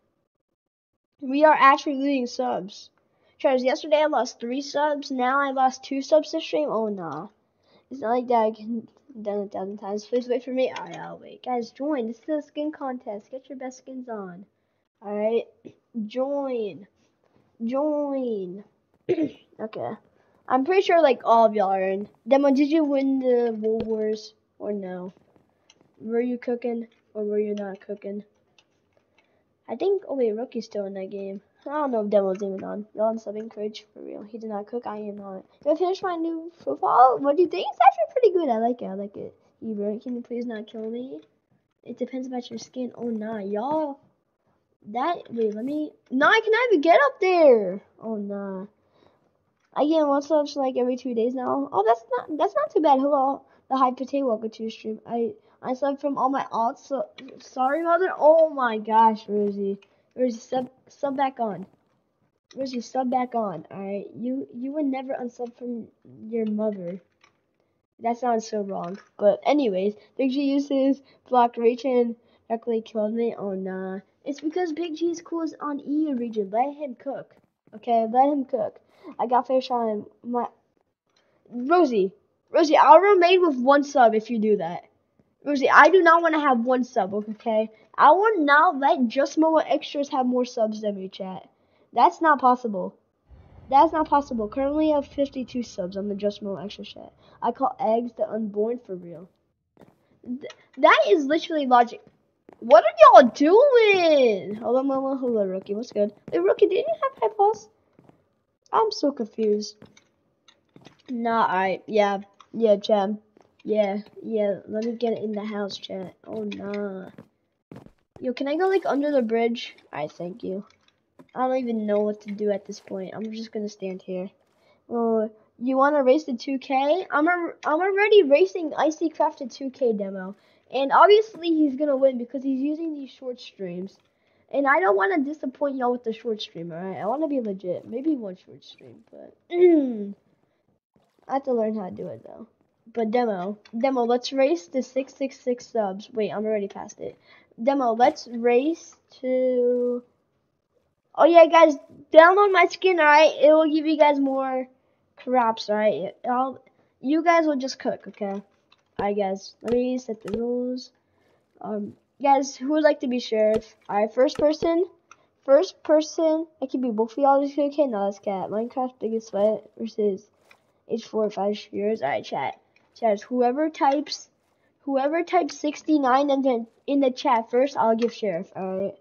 Speaker 1: We are actually losing subs. Chairs, yesterday I lost three subs, now I lost two subs this stream. Oh nah. It's not like that I can done a thousand times. Please wait for me. Alright, I'll wait. Guys, join. This is a skin contest. Get your best skins on. Alright. Join. Join. (clears throat) okay. I'm pretty sure like all of y'all are in. Demo, did you win the World Wars or no? Were you cooking or were you not cooking? I think oh wait, Rookie's still in that game. I don't know if Demo's even on. Y'all on subbing courage for real. He did not cook, I am not. Did I finish my new profile? What do you think? It's actually pretty good. I like it. I like it. You Ebro, can you please not kill me? It depends about your skin. Oh nah, y'all that wait, let me. No, I cannot even get up there. Oh nah. I get one subs like every two days now. Oh, that's not that's not too bad. Hello, the high potato welcome to your stream. I I sub from all my alts. So sorry, mother. Oh my gosh, Rosie, Rosie, sub sub back on. Rosie, sub back on. All right, you you would never unsub from your mother. That sounds so wrong. But anyways, Big G uses blocked and directly killed me. Oh nah. It's because Big G is cool on E region. Let him cook. Okay, let him cook. I got fair fish on my Rosie. Rosie, I'll remain with one sub if you do that. Rosie, I do not want to have one sub, okay? I will not let Just Momo Extras have more subs than me, chat. That's not possible. That's not possible. Currently I have 52 subs on the Just Momo Extra chat. I call eggs the unborn for real. Th that is literally logic. What are y'all doing? Hello, Mama. Hello, Rookie. What's good? Hey, Rookie, did you have high pulse? I'm so confused. Nah, I yeah, yeah, Chad. Yeah, yeah. Let me get in the house, chat. Oh nah. Yo, can I go like under the bridge? I thank you. I don't even know what to do at this point. I'm just gonna stand here. Oh, you want to race the 2K? I'm a, I'm already racing Icy Crafted 2K demo. And obviously he's gonna win because he's using these short streams. And I don't want to disappoint y'all with the short stream, alright? I want to be legit. Maybe one short stream, but (clears throat) I have to learn how to do it though. But demo, demo, let's race to 666 subs. Wait, I'm already past it. Demo, let's race to. Oh yeah, guys, download my skin, alright? It will give you guys more crops, alright? I'll, you guys will just cook, okay? Alright, guys, Let me set the rules. Um, guys, who would like to be sheriff? Alright, first person. First person. I can be both of y'all. Just okay, no, that's cat. Minecraft biggest sweat versus H4 5 years. Alright, chat. Chat. Whoever types, whoever types 69 in the in the chat first, I'll give sheriff. Alright.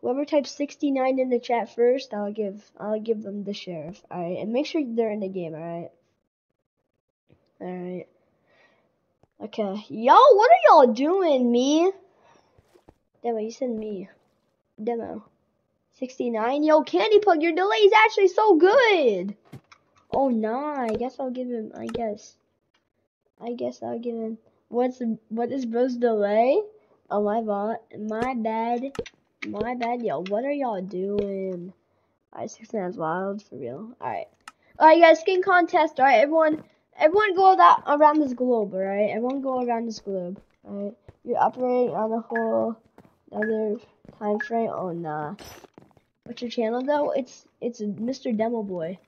Speaker 1: Whoever types 69 in the chat first, I'll give I'll give them the sheriff. Alright, and make sure they're in the game. Alright. Alright. Okay. Yo, what are y'all doing, me? Demo, you said me. Demo. 69. Yo, Candy Pug, your delay is actually so good. Oh, nah. I guess I'll give him, I guess. I guess I'll give him. What's, what is bro's delay? Oh, my bad. My bad. My bad. Yo, what are y'all doing? Alright, 69 is wild, for real. Alright. Alright, guys, skin contest. Alright, everyone everyone go that around this globe, alright? Everyone go around this globe, alright? you're operating on a whole other time frame. Oh nah. What's your channel though? It's it's Mr. Demo Boy.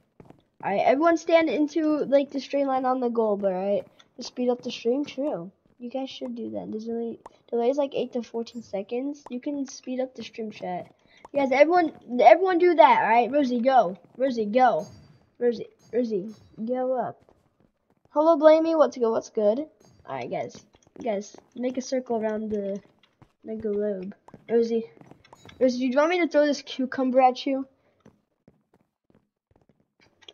Speaker 1: Alright, everyone stand into like the straight line on the globe, alright? To speed up the stream, true. You guys should do that. There's really delay is like eight to fourteen seconds. You can speed up the stream chat. Yes, everyone everyone do that, alright? Rosie, go. Rosie, go. Rosie Rosie, go up. Hello, Blamey. What's good? What's good? Alright, guys. Guys, make a circle around the, the globe. Rosie. Rosie, do you want me to throw this cucumber at you?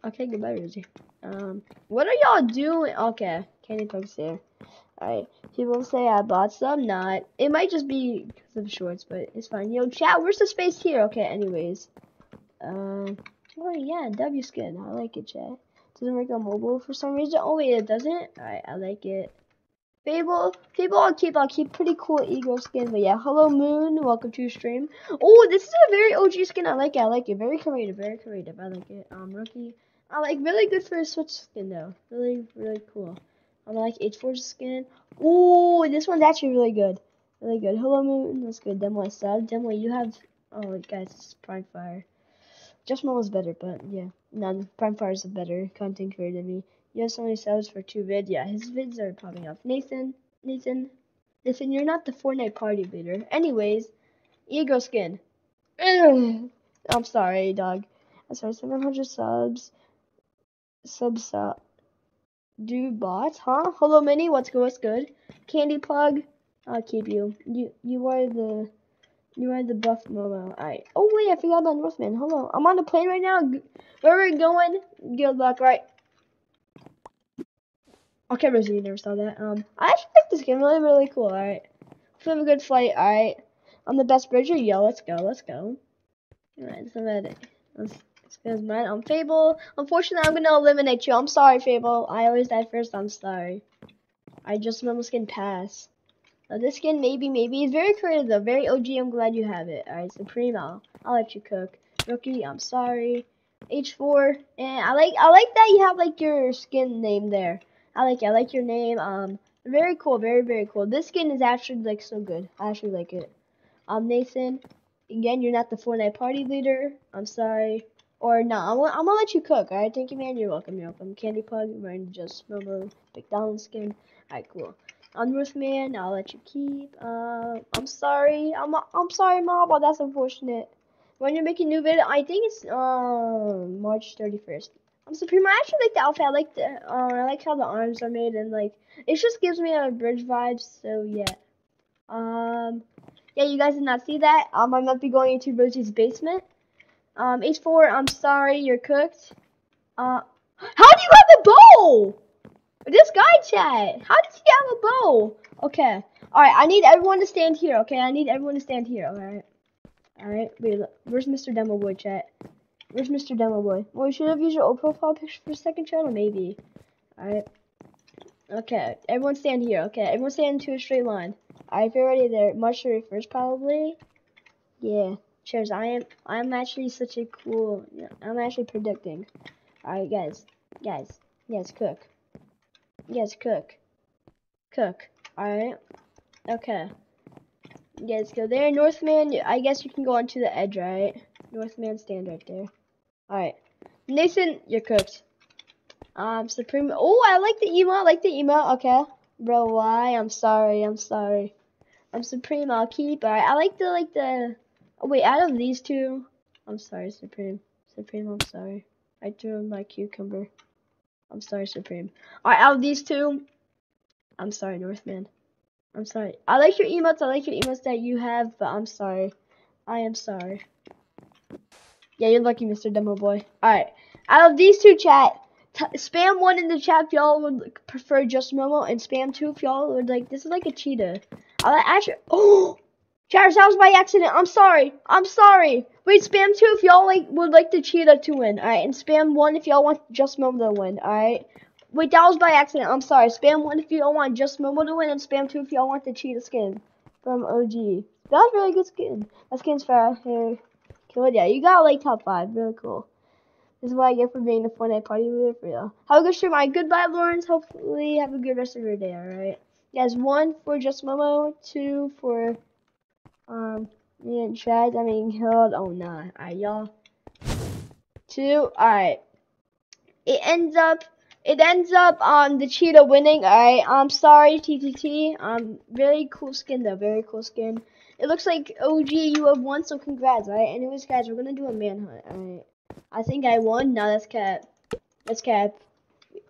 Speaker 1: Okay, goodbye, Rosie. Um, what are y'all doing? Okay, Candy Pug's there. Alright, people say I bought some, not. It might just be because of shorts, but it's fine. Yo, chat, where's the space here? Okay, anyways. Um, oh yeah, W skin. I like it, chat. Doesn't work on mobile for some reason. Oh wait, it doesn't. Alright, I like it. Fable, Fable, I'll keep, I'll keep pretty cool ego skin. But yeah, hello Moon, welcome to stream. Oh, this is a very OG skin. I like it. I like it. Very creative, very creative. I like it. Um, rookie. I like really good for a Switch skin though. Really, really cool. I like H4 skin. Oh, this one's actually really good. Really good. Hello Moon, that's good. Demo sub. Demo, you have. Oh guys, it's Prime Fire. Just Mo is better, but yeah, no, Prime Fire is a better content creator than me. You have so many subs for two vid. Yeah, his vids are popping up. Nathan, Nathan, Nathan, you're not the Fortnite party leader. Anyways, ego skin. (sighs) I'm sorry, dog. I'm sorry, 700 subs. Sub sub. Do bots, huh? Hello, Mini. What's good? What's good? Candy plug. I'll keep you. You you are the you are the buff Momo. Alright. Oh wait, I forgot about Northman. Hello. I'm on the plane right now. Where we're going? Good luck. Right. Okay, Rosie, you never saw that. Um, I actually like this game. Really, really cool. All right, have a good flight. All right, I'm the best bridger. Yo, let's go. Let's go. All right, so that let's let's mine. I'm Fable. Unfortunately, I'm gonna eliminate you. I'm sorry, Fable. I always die first. I'm sorry. I just remember skin pass. This skin maybe maybe is very creative though. Very OG. I'm glad you have it. All right, Supreme. I'll, I'll let you cook. Rookie. I'm sorry. H4. And I like I like that you have like your skin name there. I like it. I like your name. Um, very cool. Very very cool. This skin is actually like so good. I actually like it. Um, Nathan. Again, you're not the Fortnite party leader. I'm sorry. Or no, I'm, I'm gonna let you cook. Alright, thank you, man. You're welcome. You're welcome. Candy Pug, wearing just Momo McDonald's skin. Alright, cool. Unroof Man, I'll let you keep. Uh, I'm sorry. I'm I'm sorry, mom, but that's unfortunate. When you're making new video, I think it's uh, March 31st. I'm Supreme. I actually like the outfit. I like the uh, I like how the arms are made and like it just gives me a bridge vibe. So yeah. Um, yeah, you guys did not see that. Um, I might be going into Rosie's basement. Um, H4, I'm sorry, you're cooked. Uh, how do you have a bow? This guy chat. How does he have a bow? Okay. Alright, I need everyone to stand here, okay? I need everyone to stand here, alright? Alright, wait, look. where's Mr. Demo Boy chat? Where's Mr. Demo Boy? Well, you should have used your old profile picture for second channel, maybe. Alright. Okay, everyone stand here, okay? Everyone stand into a straight line. Alright, if you're ready there, March 31st probably. Yeah. Cheers, I am I'm actually such a cool I'm actually predicting. Alright guys. Guys. Yes, cook. Yes, cook. Cook. Alright. Okay. Yes, go there. Northman, I guess you can go onto the edge, right? Northman, stand right there. Alright. Nathan, you're cooked. Um, Supreme. Oh, I like the emo. I like the emo. Okay. Bro, why? I'm sorry. I'm sorry. I'm Supreme. I'll keep. Alright. I like the, like the. Oh, wait, out of these two. I'm sorry, Supreme. Supreme, I'm sorry. I threw my cucumber. I'm sorry, Supreme. Alright, out of these two. I'm sorry, Northman. I'm sorry. I like your emotes. I like your emotes that you have, but I'm sorry. I am sorry. Yeah, you're lucky, Mr. Demo Boy. Alright. Out of these two, chat, spam one in the chat if y'all would prefer just Momo, and spam two if y'all would like, this is like a cheetah. I actually, (gasps) oh, chat, that was by accident. I'm sorry. I'm sorry. Wait, spam two if y'all like would like the cheetah to win. Alright, and spam one if y'all want just Momo to win. Alright. Wait, that was by accident. I'm sorry. Spam one if y'all want just Momo to win, and spam two if y'all want the cheetah skin from OG. That was really good skin. That skin's fair. Here. Okay, yeah, you got like top five. Really cool. This is what I get for being the Fortnite party leader for you. Have a good stream. Alright, goodbye, Lawrence. Hopefully, have a good rest of your day. Alright. Guys, one for just Momo, two for um me and Chad. I mean, killed. Oh nah. Alright, y'all. Two. Alright. It ends up. It ends up on um, the cheetah winning. Alright. I'm sorry, TTT. Um, very cool skin though. Very cool skin. It looks like OG you have won, so congrats, alright? Anyways, guys, we're gonna do a manhunt, alright? I think I won. No, that's cap. That's cap.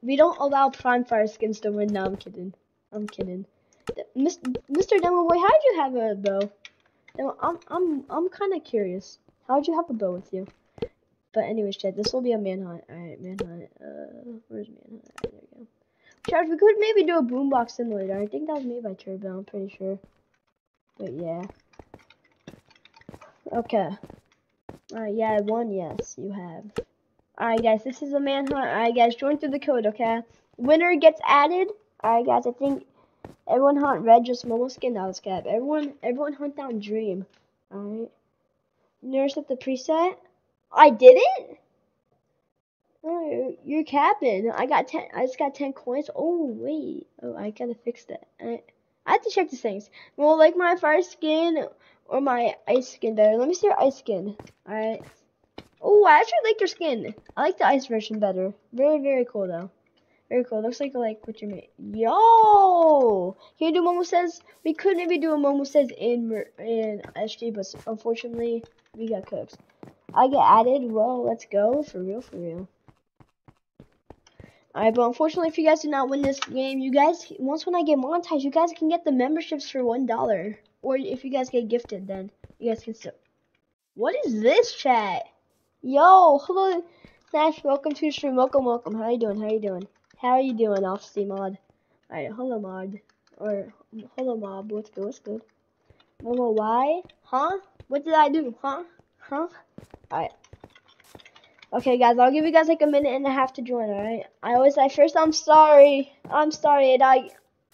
Speaker 1: We don't allow Prime Fire skins to win. No, I'm kidding. I'm kidding. Mr. Demo Boy, how'd you have a bow? I'm I'm I'm kind of curious. How'd you have a bow with you? But anyways, Chad, this will be a manhunt. Alright, manhunt. Uh, where's manhunt? Right, there we go. Chad, we could maybe do a boombox simulator. I think that was made by Turbo. I'm pretty sure. But yeah. Okay. Alright, yeah, one yes, you have. Alright, guys, this is a manhunt. Alright, guys, join through the code, okay? Winner gets added. Alright, guys, I think everyone hunt red, just Momo skin. Now let's cap. Everyone, everyone hunt down Dream. Alright. Nurse at the preset. I did it? Oh, you're capping. I got ten. I just got ten coins. Oh wait. Oh, I gotta fix that. I, I have to check the things. Well, like my fire skin or my ice skin better. Let me see your ice skin. All right. Oh, I actually like your skin. I like the ice version better. Very, very cool though. Very cool. Looks like like what you made. Yo! Can you do Momo says? We could maybe do a Momo says in in SG, but unfortunately we got cooked. I get added. Well, let's go for real, for real. Alright, but unfortunately, if you guys do not win this game, you guys, once when I get monetized, you guys can get the memberships for $1. Or if you guys get gifted, then you guys can still. What is this chat? Yo, hello, Nash, welcome to the stream. Welcome, welcome. How you doing? How you doing? How are you doing, off Steam mod? Alright, hello, mod. Or, hello, mob. What's good? What's good? Momo, why? Huh? What did I do? Huh? Huh? Alright. Okay, guys, I'll give you guys like a minute and a half to join, alright? I always say, first, I'm sorry. I'm sorry, and I...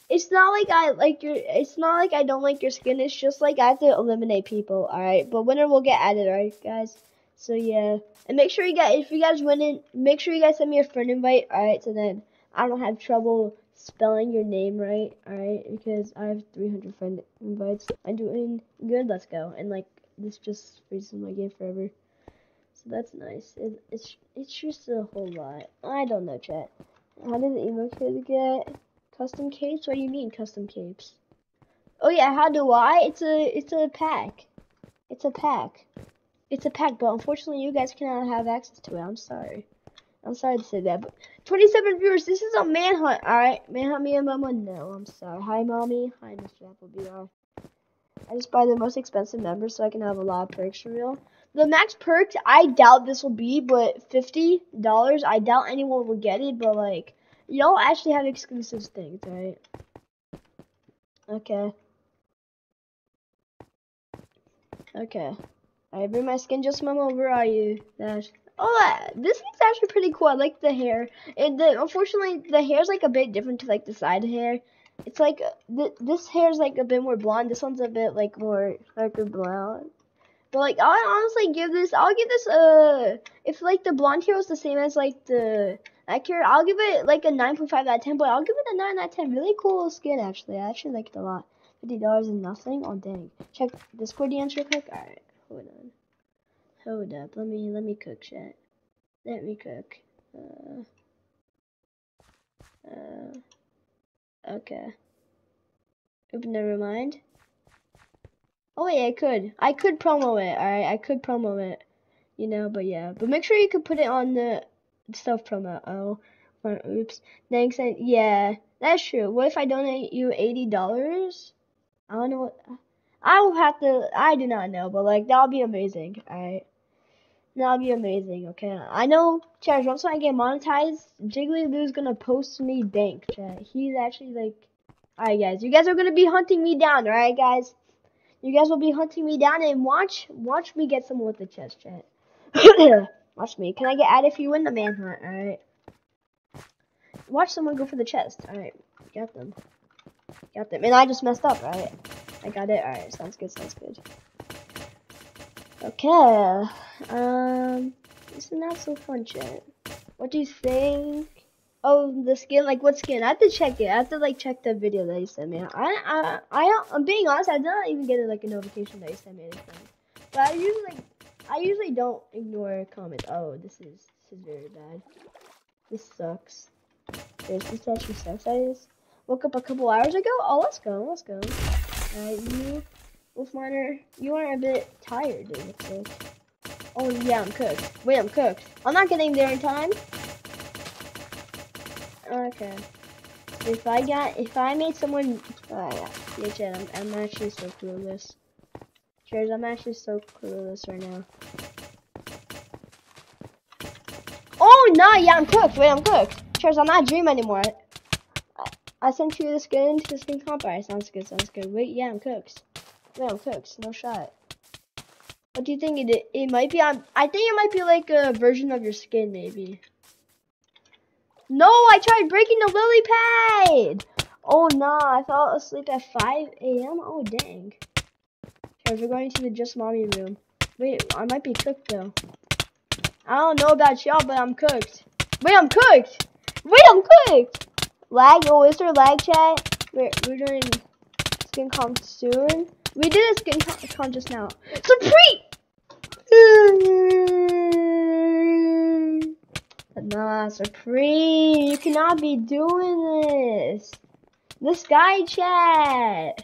Speaker 1: It's not like I like your... It's not like I don't like your skin. It's just like I have to eliminate people, alright? But winner will get added, alright, guys? So, yeah. And make sure you guys... If you guys win it, make sure you guys send me a friend invite, alright? So then I don't have trouble spelling your name right, alright? Because I have 300 friend invites. I'm doing good, let's go. And, like, this just freezes my game forever So that's nice. It, it's it's just a whole lot. I don't know, chat. How did the emo kid get custom capes? What do you mean custom capes? Oh yeah, how do I? It's a it's a pack. It's a pack. It's a pack, but unfortunately you guys cannot have access to it. I'm sorry. I'm sorry to say that, but 27 viewers. This is a manhunt. All right, manhunt me and mama. No, I'm sorry. Hi, mommy. Hi, Mr. Applebee. I just buy the most expensive members so I can have a lot of perks for real. The max perks, I doubt this will be, but fifty dollars, I doubt anyone will get it. But like, y'all actually have exclusive things, right? Okay. Okay. I bring my skin just memo. Where are you? Dash. Oh, uh, this thing's actually pretty cool. I like the hair. And the unfortunately, the hair is like a bit different to like the side hair. It's like th this is like a bit more blonde. This one's a bit like more darker brown. But like I'll honestly give this I'll give this a. if like the blonde hair was the same as like the accurate, I'll give it like a 9.5 out of 10, but I'll give it a 9 out of 10. Really cool skin actually. I actually like it a lot. $50 is nothing? Oh dang. Check Discord DMs real quick. Alright, hold on. Hold up. Let me let me cook chat. Let me cook. Uh uh okay. Oop, never mind. Oh wait, I could. I could promo it. Alright, I could promo it. You know, but yeah. But make sure you could put it on the self promo. Oh, oops. Thanks. And yeah, that's true. What if I donate you eighty dollars? I don't know what. I will have to. I do not know, but like that'll be amazing. Alright. That'll be amazing, okay? I know, Chad, once I get monetized, Jigglyloo's gonna post me bank, Chad. He's actually like, alright guys, you guys are gonna be hunting me down, alright guys? You guys will be hunting me down and watch watch me get someone with the chest chat. (coughs) watch me. Can I get added if you win the manhunt? Alright. Watch someone go for the chest. Alright. Got them. Got them. And I just messed up, right? I got it. Alright, sounds good, sounds good. Okay. Um this is not so fun chat. What do you think? Oh, the skin. Like what skin? I have to check it. I have to like check the video that you sent me. I I I I'm being honest. I did not even get like a notification that you sent me anything. But I usually I usually don't ignore comments. Oh, this is this is very bad. This sucks. This this actually sucks. I just woke up a couple hours ago. Oh, let's go. Let's go. Uh, you, Wolfminer, you are a bit tired. Like. Oh yeah, I'm cooked. Wait, I'm cooked. I'm not getting there in time. Okay. If I got, if I made someone, oh yeah, yeah, Chad, I'm, I'm actually so clueless. Cheers, I'm actually so clueless right now. Oh, no, yeah, I'm cooked. Wait, I'm cooked. Cheers, I'm not dream anymore. I, I sent you the skin to the skin comp. Alright, sounds good, sounds good. Wait, yeah, I'm cooked. I'm cooked. No shot. What do you think it it might be on I think it might be like a version of your skin maybe. No, I tried breaking the lily pad. Oh nah, I fell asleep at 5 a.m. Oh dang. Okay, we're going to the just mommy room. Wait, I might be cooked though. I don't know about y'all, but I'm cooked. Wait, I'm cooked. Wait, I'm cooked. Lag? Oh, is there lag chat? We're, we're doing skin comp soon. We did a skin comp just now. Supreme! (laughs) nah, Supreme, you cannot be doing this. This guy chat.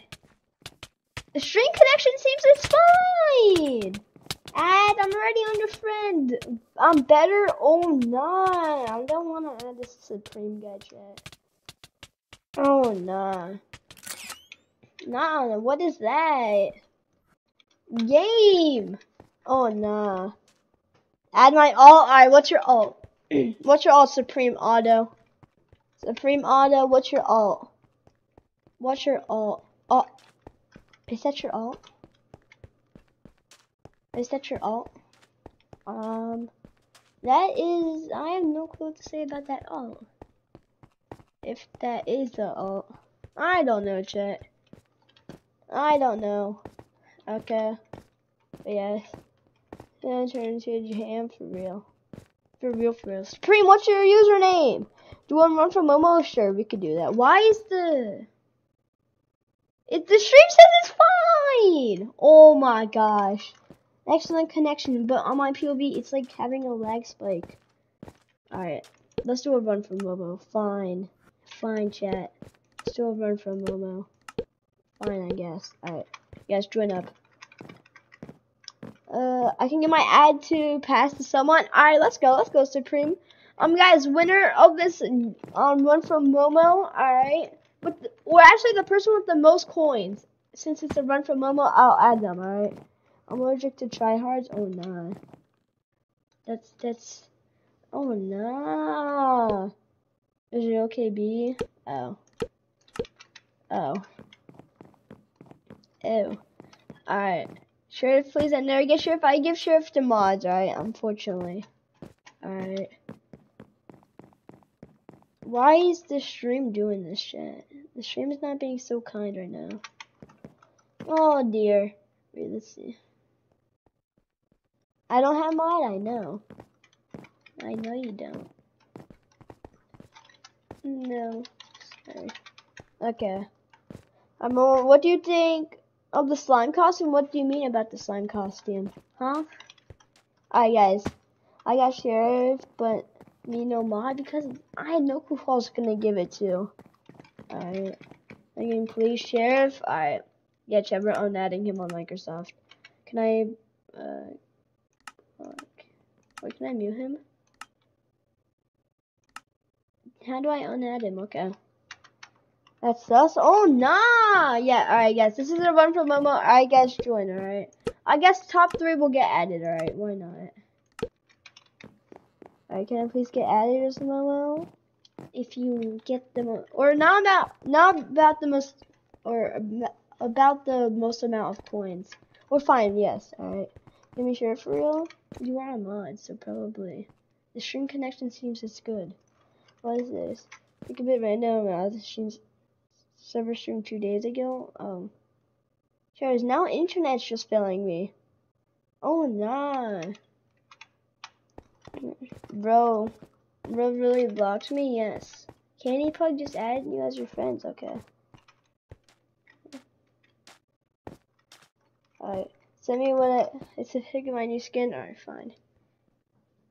Speaker 1: The string connection seems it's fine. Add, I'm already on your friend. I'm better. Oh nah, I don't want to add this Supreme guy chat. Oh nah. Nah, what is that? Game. Oh nah. Add my alt. Alright, what's your alt? (clears throat) what's your alt, Supreme Auto? Supreme Auto, what's your alt? What's your alt? Oh, is that your alt? Is that your alt? Um, that is, I have no clue what to say about that alt. If that is the alt. I don't know, chat. I don't know. Okay. But yes. Then turn into a jam for real. For real, for real. Supreme, what's your username? Do you want to run from Momo? Sure, we could do that. Why is the... It, the stream says it's fine! Oh my gosh. Excellent connection, but on my POV, it's like having a lag spike. Alright, let's do a run from Momo. Fine. Fine, chat. Let's do a run from Momo. Fine, I guess. Alright, guys join up. Uh, I can get my ad to pass to someone. Alright, let's go. Let's go, Supreme. Um, guys, winner of this um, run from Momo. Alright. The, or actually, the person with the most coins. Since it's a run from Momo, I'll add them, alright? I'm allergic to tryhards. Oh, nah. That's, that's... Oh, nah. Is it okay, B? Oh. Oh. Ew. Alright. Sheriff, please. I never get Sheriff. I give Sheriff to mods, right? Unfortunately. Alright. Why is the stream doing this shit? The stream is not being so kind right now. Oh dear. Wait, let's see. I don't have mod, I know. I know you don't. No. Sorry. Okay. Um, what do you think of the slime costume? What do you mean about the slime costume? Huh? Alright guys, I got Sheriff, but me no mod because I had no clue who I was gonna give it to. Alright. Again, please, Sheriff. Alright. Yeah, Trevor, I'm adding him on Microsoft. Can I, uh, wait, can I mute him? How do I unadd him? Okay. That's us. Oh, nah. Yeah, alright, guys. This is a run from Momo. Alright, guys, join, alright? I guess top three will get added, alright? Why not? Alright, can I please get added as Momo? If you get the or not about not about the most or about the most amount of coins. We're fine, yes. Alright. Let me it for real. You are a mod, so probably. The stream connection seems it's good. What is this? Think a bit random. Uh, the stream's server stream two days ago. Um, sure, now internet's just failing me. Oh nah, bro, bro really blocked me. Yes, Candy Pug just added you as your friends. Okay. Alright, send me what I, it's a pic of my new skin. Alright, fine.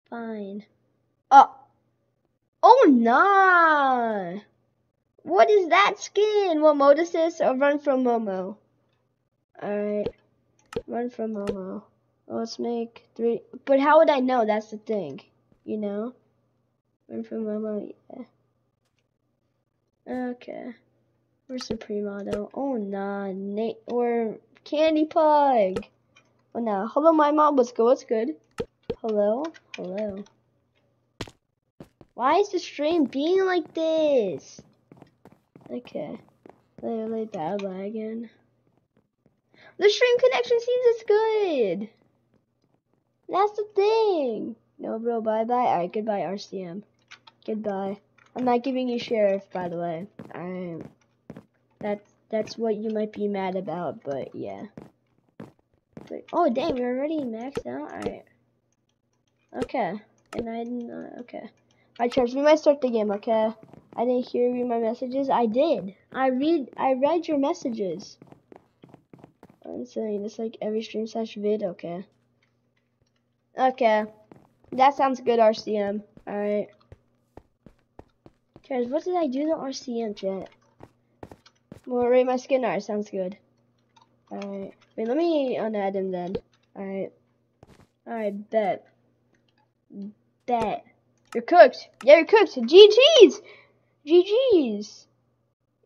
Speaker 1: Fine. Oh. Oh, nah. What is that skin? What mode is this? Or oh, run from Momo? Alright. Run from Momo. Oh, let's make three. But how would I know? That's the thing. You know? Run from Momo, yeah. Okay. We're Supreme Auto. Oh, nah. Nate or Candy Pug. Oh, nah. Hello, my mom. What's good? What's good? Hello? Hello. Why is the stream being like this? Okay. Literally bad lag again. The stream connection seems it's good. That's the thing. No, bro, bye bye. Alright, goodbye, RCM. Goodbye. I'm not giving you sheriff, by the way. I'm. That's that's what you might be mad about, but yeah. But, oh, dang, we're already maxed out. Alright. Okay. And I didn't. Uh, okay. Alright, Charles, we might start the game. Okay. I didn't hear you read my messages. I did. I read. I read your messages. I'm saying it's like every stream slash vid. Okay. Okay. That sounds good, RCM. Alright. Guys, what did I do to RCM, chat? Well, rate my skin art. Sounds good. Alright. Wait, let me unadd him then. Alright. Alright, bet. Bet. You're cooked. Yeah, you're cooked. GG's! GG's.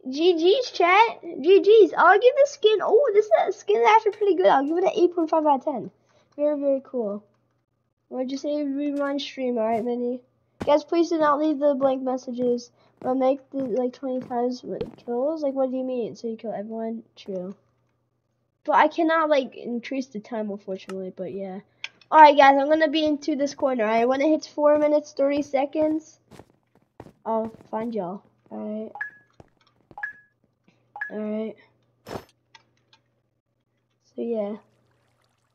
Speaker 1: GG's, chat. GG's. I'll give this skin. Oh, this uh, skin is actually pretty good. I'll give it an 8.5 out of 10. Very, very cool. What'd you say? Rerun stream. Alright, Minnie. Guys, please do not leave the blank messages. I'll make the like 20 times what kills. Like, what do you mean? So you kill everyone? True. But I cannot like increase the time, unfortunately. But yeah. Alright, guys, I'm gonna be into this corner. Alright, when it hits 4 minutes 30 seconds, I'll find y'all. Alright. Alright. So yeah.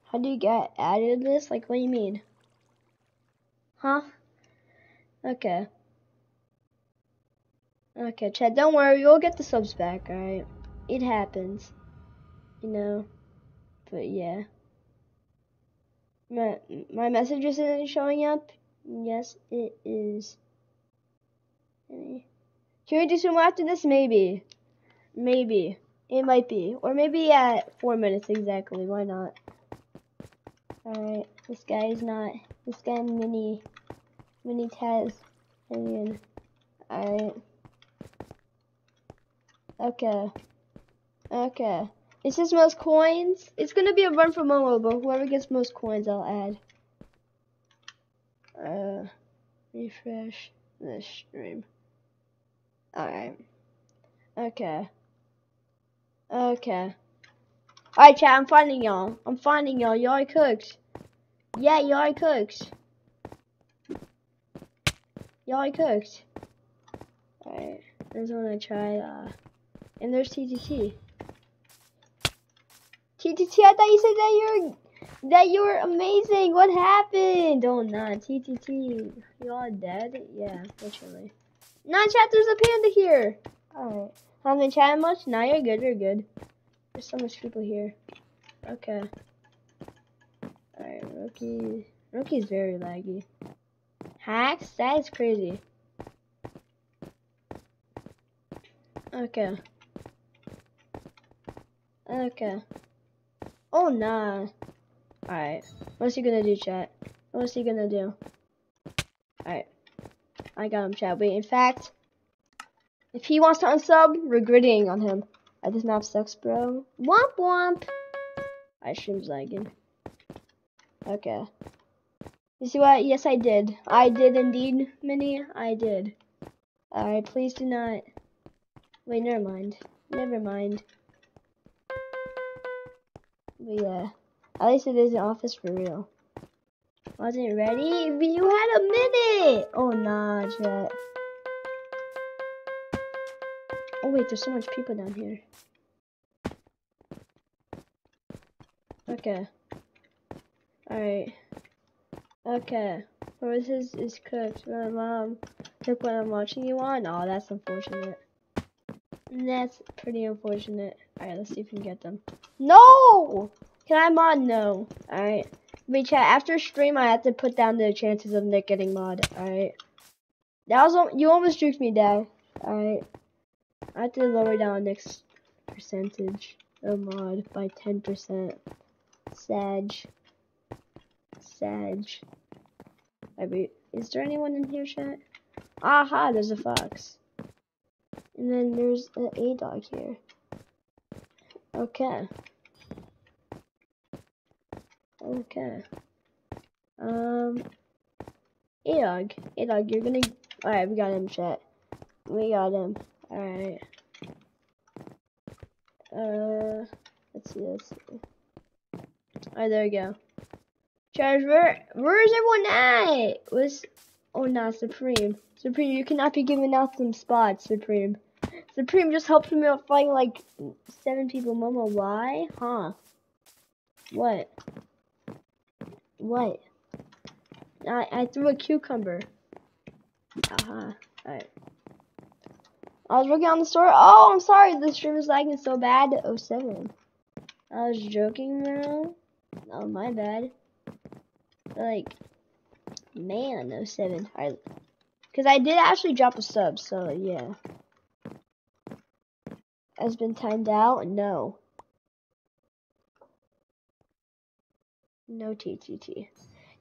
Speaker 1: How do you get added to this? Like, what do you mean? Huh? Okay. Okay, Chad, don't worry, you'll get the subs back, alright? It happens. You know? But yeah. My, my message isn't showing up? Yes, it is. Can we do some more after this? Maybe. Maybe. It might be. Or maybe at four minutes exactly. Why not? Alright. This guy is not. This guy mini. Mini Taz. Alright. Okay. Okay. It says most coins. It's gonna be a run for Momo, but whoever gets most coins, I'll add. Uh, refresh the stream. Alright. Okay. Okay. Alright, chat, I'm finding y'all. I'm finding y'all. Y'all cooked. Yeah, y'all cooked. Y'all cooked. Alright. I just wanna try, uh, and there's TTT. TTT, I thought you said that you're that you were amazing. What happened? Oh, nah, TTT. You all dead? Yeah, literally. Nah, chat, there's a panda here. Alright. Haven't been chatting much? Now you're good, you're good. There's so much people here. Okay. Alright, Rookie. Rookie's very laggy. Hacks? That is crazy. Okay. Okay. Oh, nah. Alright. What's he gonna do, chat? What's he gonna do? Alright. I got him, chat. Wait, in fact, if he wants to unsub, regretting on him. I this map sucks, bro. Womp womp. I stream's lagging. Okay. You see what? Yes, I did. I did indeed, Minnie. I did. Alright, please do not. Wait, never mind. Never mind. But yeah. At least it is an office for real. Wasn't ready? You had a minute! Oh, nah, chat. Oh, wait, there's so much people down here. Okay. Alright. Okay. Is, is cooked. My mom took what I'm watching you on? Oh, that's unfortunate. That's pretty unfortunate. Alright, let's see if we can get them. No! Can I mod? No. Alright. Wait, chat, after stream, I have to put down the chances of Nick getting mod. Alright. That was, you almost juked me, Dad. Alright. I have to lower down Nick's percentage of mod by 10%. Sag. Sag. I wait, is there anyone in here, chat? Aha, there's a fox. And then there's an A-dog here. Okay. Okay. Um, A-dog. A-dog, you're gonna... Alright, we got him, chat. We got him. Alright. Uh, let's see, let's see. Alright, there we go. Charge, where, where is everyone at? Was, oh, not Supreme. Supreme, you cannot be giving out some spots, Supreme. Supreme just helped me out fighting like seven people. Mama, why? Huh? What? What? I, I threw a cucumber. Haha. Alright. I was working on the store. Oh, I'm sorry. The stream is lagging so bad. 07. I was joking now. Oh, my bad. Like, man, 07. Alright. Because I did actually drop a sub, so yeah. Has been timed out? No. No TTT.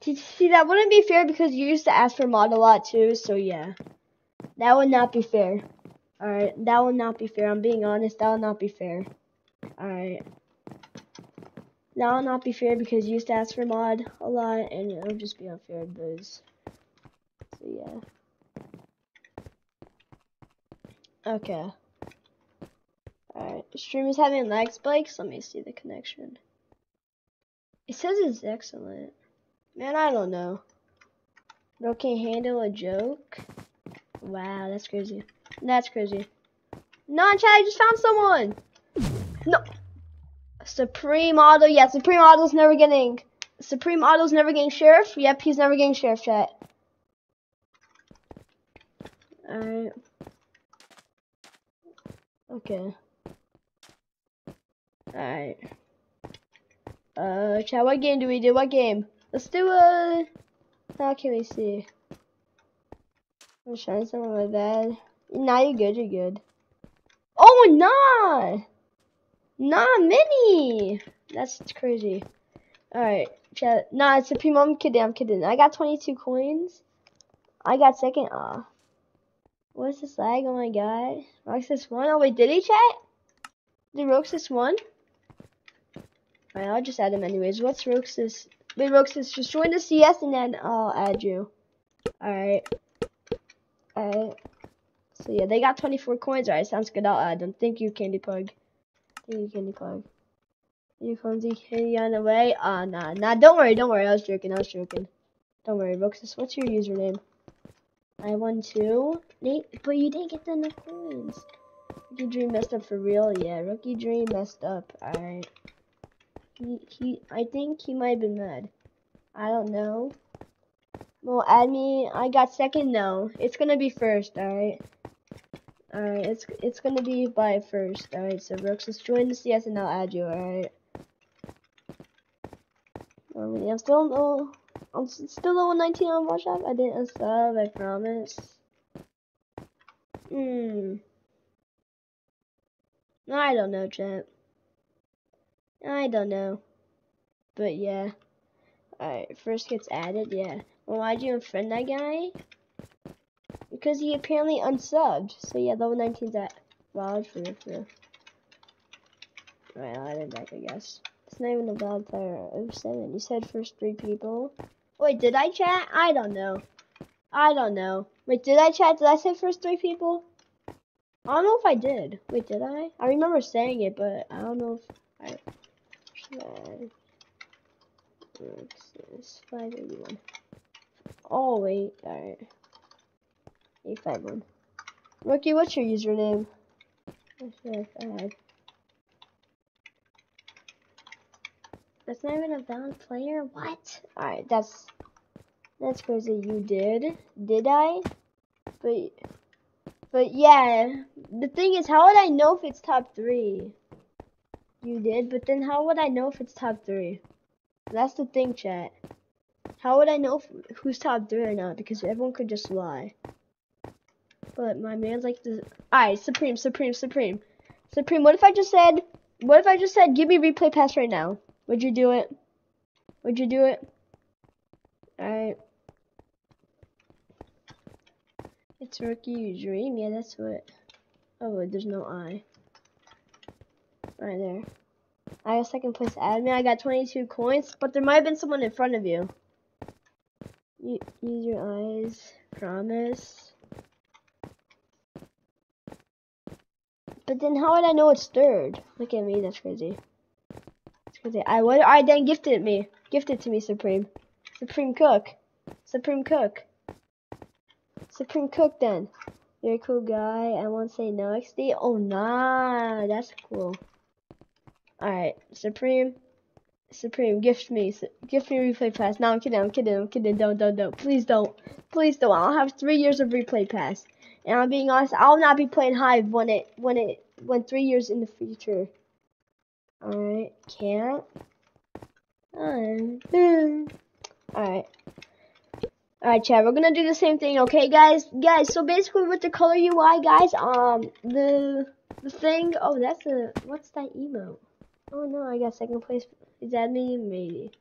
Speaker 1: TTT, that wouldn't be fair because you used to ask for mod a lot too, so yeah. That would not be fair. Alright, that would not be fair. I'm being honest, that would not be fair. Alright. That would not be fair because you used to ask for mod a lot and it would just be unfair because. So yeah. Okay. Alright, stream is having lag spikes. Let me see the connection. It says it's excellent. Man, I don't know. Bro can't handle a joke. Wow, that's crazy. That's crazy. Non chat, I just found someone. No. Supreme Auto. Yeah, Supreme Auto's never getting. Supreme Auto's never getting Sheriff. Yep, he's never getting Sheriff chat. Alright. Okay. Alright. Uh, chat, what game do we do? What game? Let's do a... How can we see? I'm trying something of that. Nah, you're good, you're good. Oh, nah! Nah, mini! That's crazy. Alright, chat. Nah, it's a P I'm kidding, I'm kidding. I got 22 coins. I got second. Ah. What's this lag? Oh my god. Roxas won? Oh wait, did he chat? Did Roxas won? I'll just add him anyways. What's Roxas? Wait, Roxas, just join the CS and then I'll add you. Alright. Alright. So yeah, they got 24 coins. Alright, sounds good. I'll add them. Thank you, Candy Pug. Thank you, Candy Pug. You clumsy kitty on the way? Ah, uh, nah, nah. Don't worry, don't worry. I was joking. I was joking. Don't worry, Roxas. What's your username? I won two. But you didn't get the enough coins. Rookie Dream messed up for real. Yeah, Rookie Dream messed up. Alright. He, I think he might have been mad. I don't know. Well, add me. I got second. No, it's gonna be first. All right. All right. It's it's gonna be by first. All right. So Brooks, let's join the CS and I'll add you. All right. I'm still low. I'm still level 19 on Watch Up. I didn't sub. I promise. Hmm. I don't know, chat. I don't know. But yeah. Alright, first gets added, yeah. Well, why'd you unfriend that guy? Because he apparently unsubbed. So yeah, level 19's at valid for you. For Alright, I'll add it back, I guess. It's not even a valid player. 07. You said first three people. Wait, did I chat? I don't know. I don't know. Wait, did I chat? Did I say first three people? I don't know if I did. Wait, did I? I remember saying it, but I don't know if I five eighty one. Oh wait, alright. Eight five one. Rookie, what's your username? That's not even a valid player? What? Alright, that's that's crazy. You did. Did I? But but yeah. The thing is how would I know if it's top three? You did, but then how would I know if it's top three? That's the thing, chat. How would I know if, who's top three or not? Because everyone could just lie. But my man's like the. Alright, Supreme, Supreme, Supreme. Supreme, what if I just said. What if I just said, give me replay pass right now? Would you do it? Would you do it? Alright. It's rookie dream. Yeah, that's what. Oh, there's no I. Right there. I got second place admin. I got 22 coins, but there might have been someone in front of you. Use your eyes. Promise. But then how would I know it's third? Look at me, that's crazy. That's crazy. I what I then gifted it me. Gifted to me, Supreme. Supreme Cook. Supreme Cook. Supreme Cook then. You're a cool guy. I won't say no XD. Oh nah, that's cool. Alright, Supreme. Supreme, gift me, gift me replay pass. No, I'm kidding, I'm kidding, I'm kidding. Don't, don't, don't. Please don't. Please don't. I'll have three years of replay pass. And I'm being honest, I'll not be playing Hive when it, when it, when three years in the future. Alright, can't. Alright. Alright. Alright, Chad, we're gonna do the same thing, okay, guys? Guys, so basically with the color UI, guys, um, the, the thing, oh, that's a, what's that emote? Oh no, I got second place. Is that me? Maybe.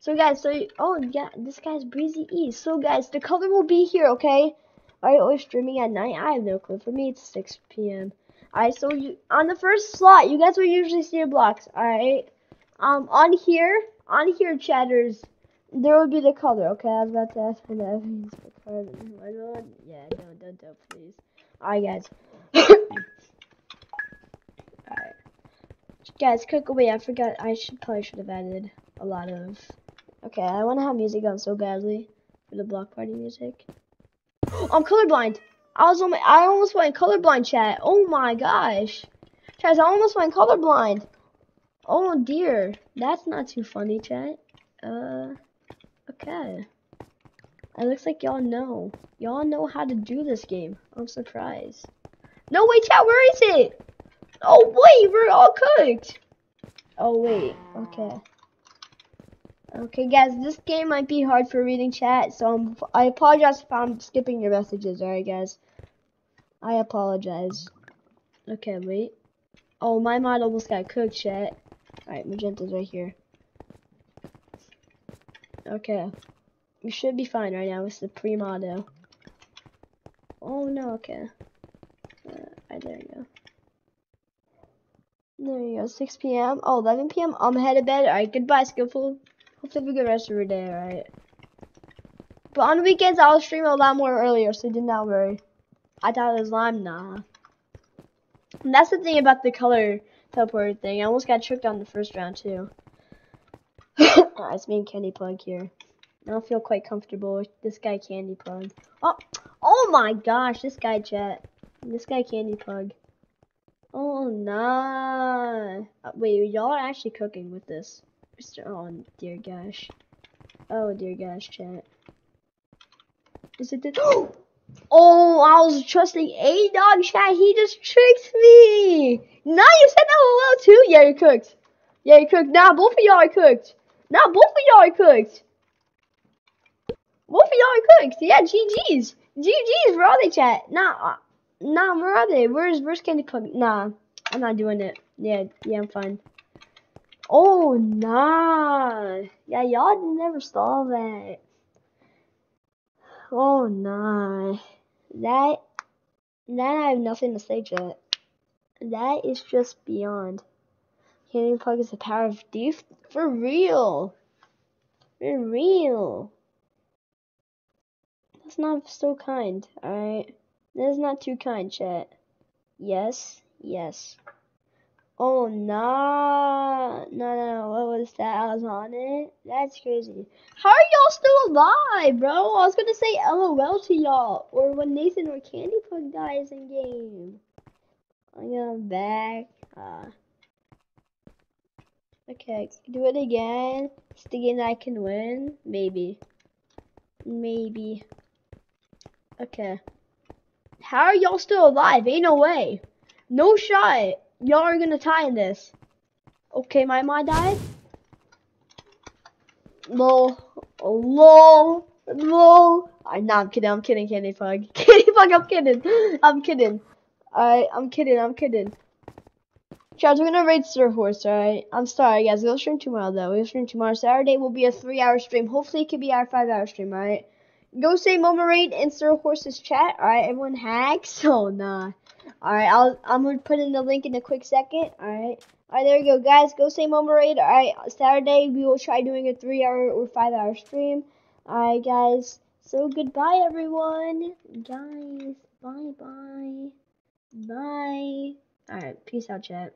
Speaker 1: So guys, so, oh yeah, this guy's Breezy East. So guys, the color will be here, okay? Are you always streaming at night? I have no clue. For me, it's 6 p.m. Alright, so you, on the first slot, you guys will usually see your blocks, alright? Um, on here, on here, chatters, there will be the color, okay? I was about to ask for that. (laughs) Yeah, don't, don't, don't, please. Alright, guys. (coughs) (laughs) Alright. Guys, quick away, I forgot, I should probably should have added a lot of... Okay, I want to have music on so badly for the block party music. (gasps) I'm colorblind! I was on my, I almost went colorblind chat. Oh my gosh. Guys, I almost went colorblind. Oh dear. That's not too funny, chat. Uh... Okay. It looks like y'all know. Y'all know how to do this game. I'm surprised. No, wait, chat, where is it? Oh, wait, we're all cooked. Oh, wait, okay. Okay, guys, this game might be hard for reading chat, so I'm, I apologize if I'm skipping your messages, alright, guys? I apologize. Okay, wait. Oh, my mod almost got cooked, chat. Alright, magenta's right here. Okay. We should be fine right now with the Primado. Oh no, okay. Uh, right, there you go. There you go, 6 p.m. Oh, 11 p.m. I'm headed to bed. Alright, goodbye, Skillful. Hope you have a good rest of your day, alright? But on weekends, I'll stream a lot more earlier, so do not worry. I thought it was lime, nah. And that's the thing about the color teleporter thing. I almost got tricked on the first round, too. Alright, (coughs) ah, it's me and Candy Plug here. I don't feel quite comfortable with this guy Candy Plug. Oh, oh my gosh, this guy Jet. This guy Candy Plug. Oh no! Uh, wait, y'all are actually cooking with this. Oh dear gosh. Oh dear gosh, chat. Is it the (gasps) Oh, I was trusting A dog chat. He just tricked me. Now you said that well too. Yeah, you cooked. Yeah, you cooked. Now nah, both of y'all are cooked. Now both of y'all are cooked. Both of y'all are cooked. Yeah, GG's. GG's, where are they, chat? Nah, uh, nah, where are they? Where's, where's Candy Plug? Nah, I'm not doing it. Yeah, yeah, I'm fine. Oh, nah. Yeah, y'all never saw that. Oh, nah. That, that I have nothing to say, chat. That is just beyond. Candy Plug is the power of deep for real. For real. That's not so kind, alright? That is not too kind, chat. Yes, yes. Oh, nah. No, no, what was that? I was on it? That's crazy. How are y'all still alive, bro? I was gonna say LOL to y'all. Or when Nathan or Candy Plug dies in game. I'm going back. Uh, Okay, do it again. It's the game I can win. Maybe. Maybe. Okay. How are y'all still alive? Ain't no way. No shot. Y'all are gonna tie in this. Okay, my mom died. Lol. Lol. Lol. I'm kidding. I'm kidding, Candy Plug. (laughs) Candy Plug, I'm kidding. I'm kidding. Alright, I'm kidding. I'm kidding. Guys, we're gonna raid Sir Horse, alright? I'm sorry, guys. We'll stream tomorrow, though. We'll stream tomorrow. Saturday will be a three-hour stream. Hopefully, it could be our five-hour stream, alright? Go say Momo Raid in Sir Horse's chat, alright? Everyone hacks? (laughs) Oh, nah. Alright, I'll, I'm gonna put in the link in a quick second, alright? Alright, there we go, guys. Go say Momo Raid. Alright, Saturday, we will try doing a three-hour or five-hour stream. Alright, guys. So, goodbye, everyone. Guys, bye-bye. Bye. Alright, peace out, chat.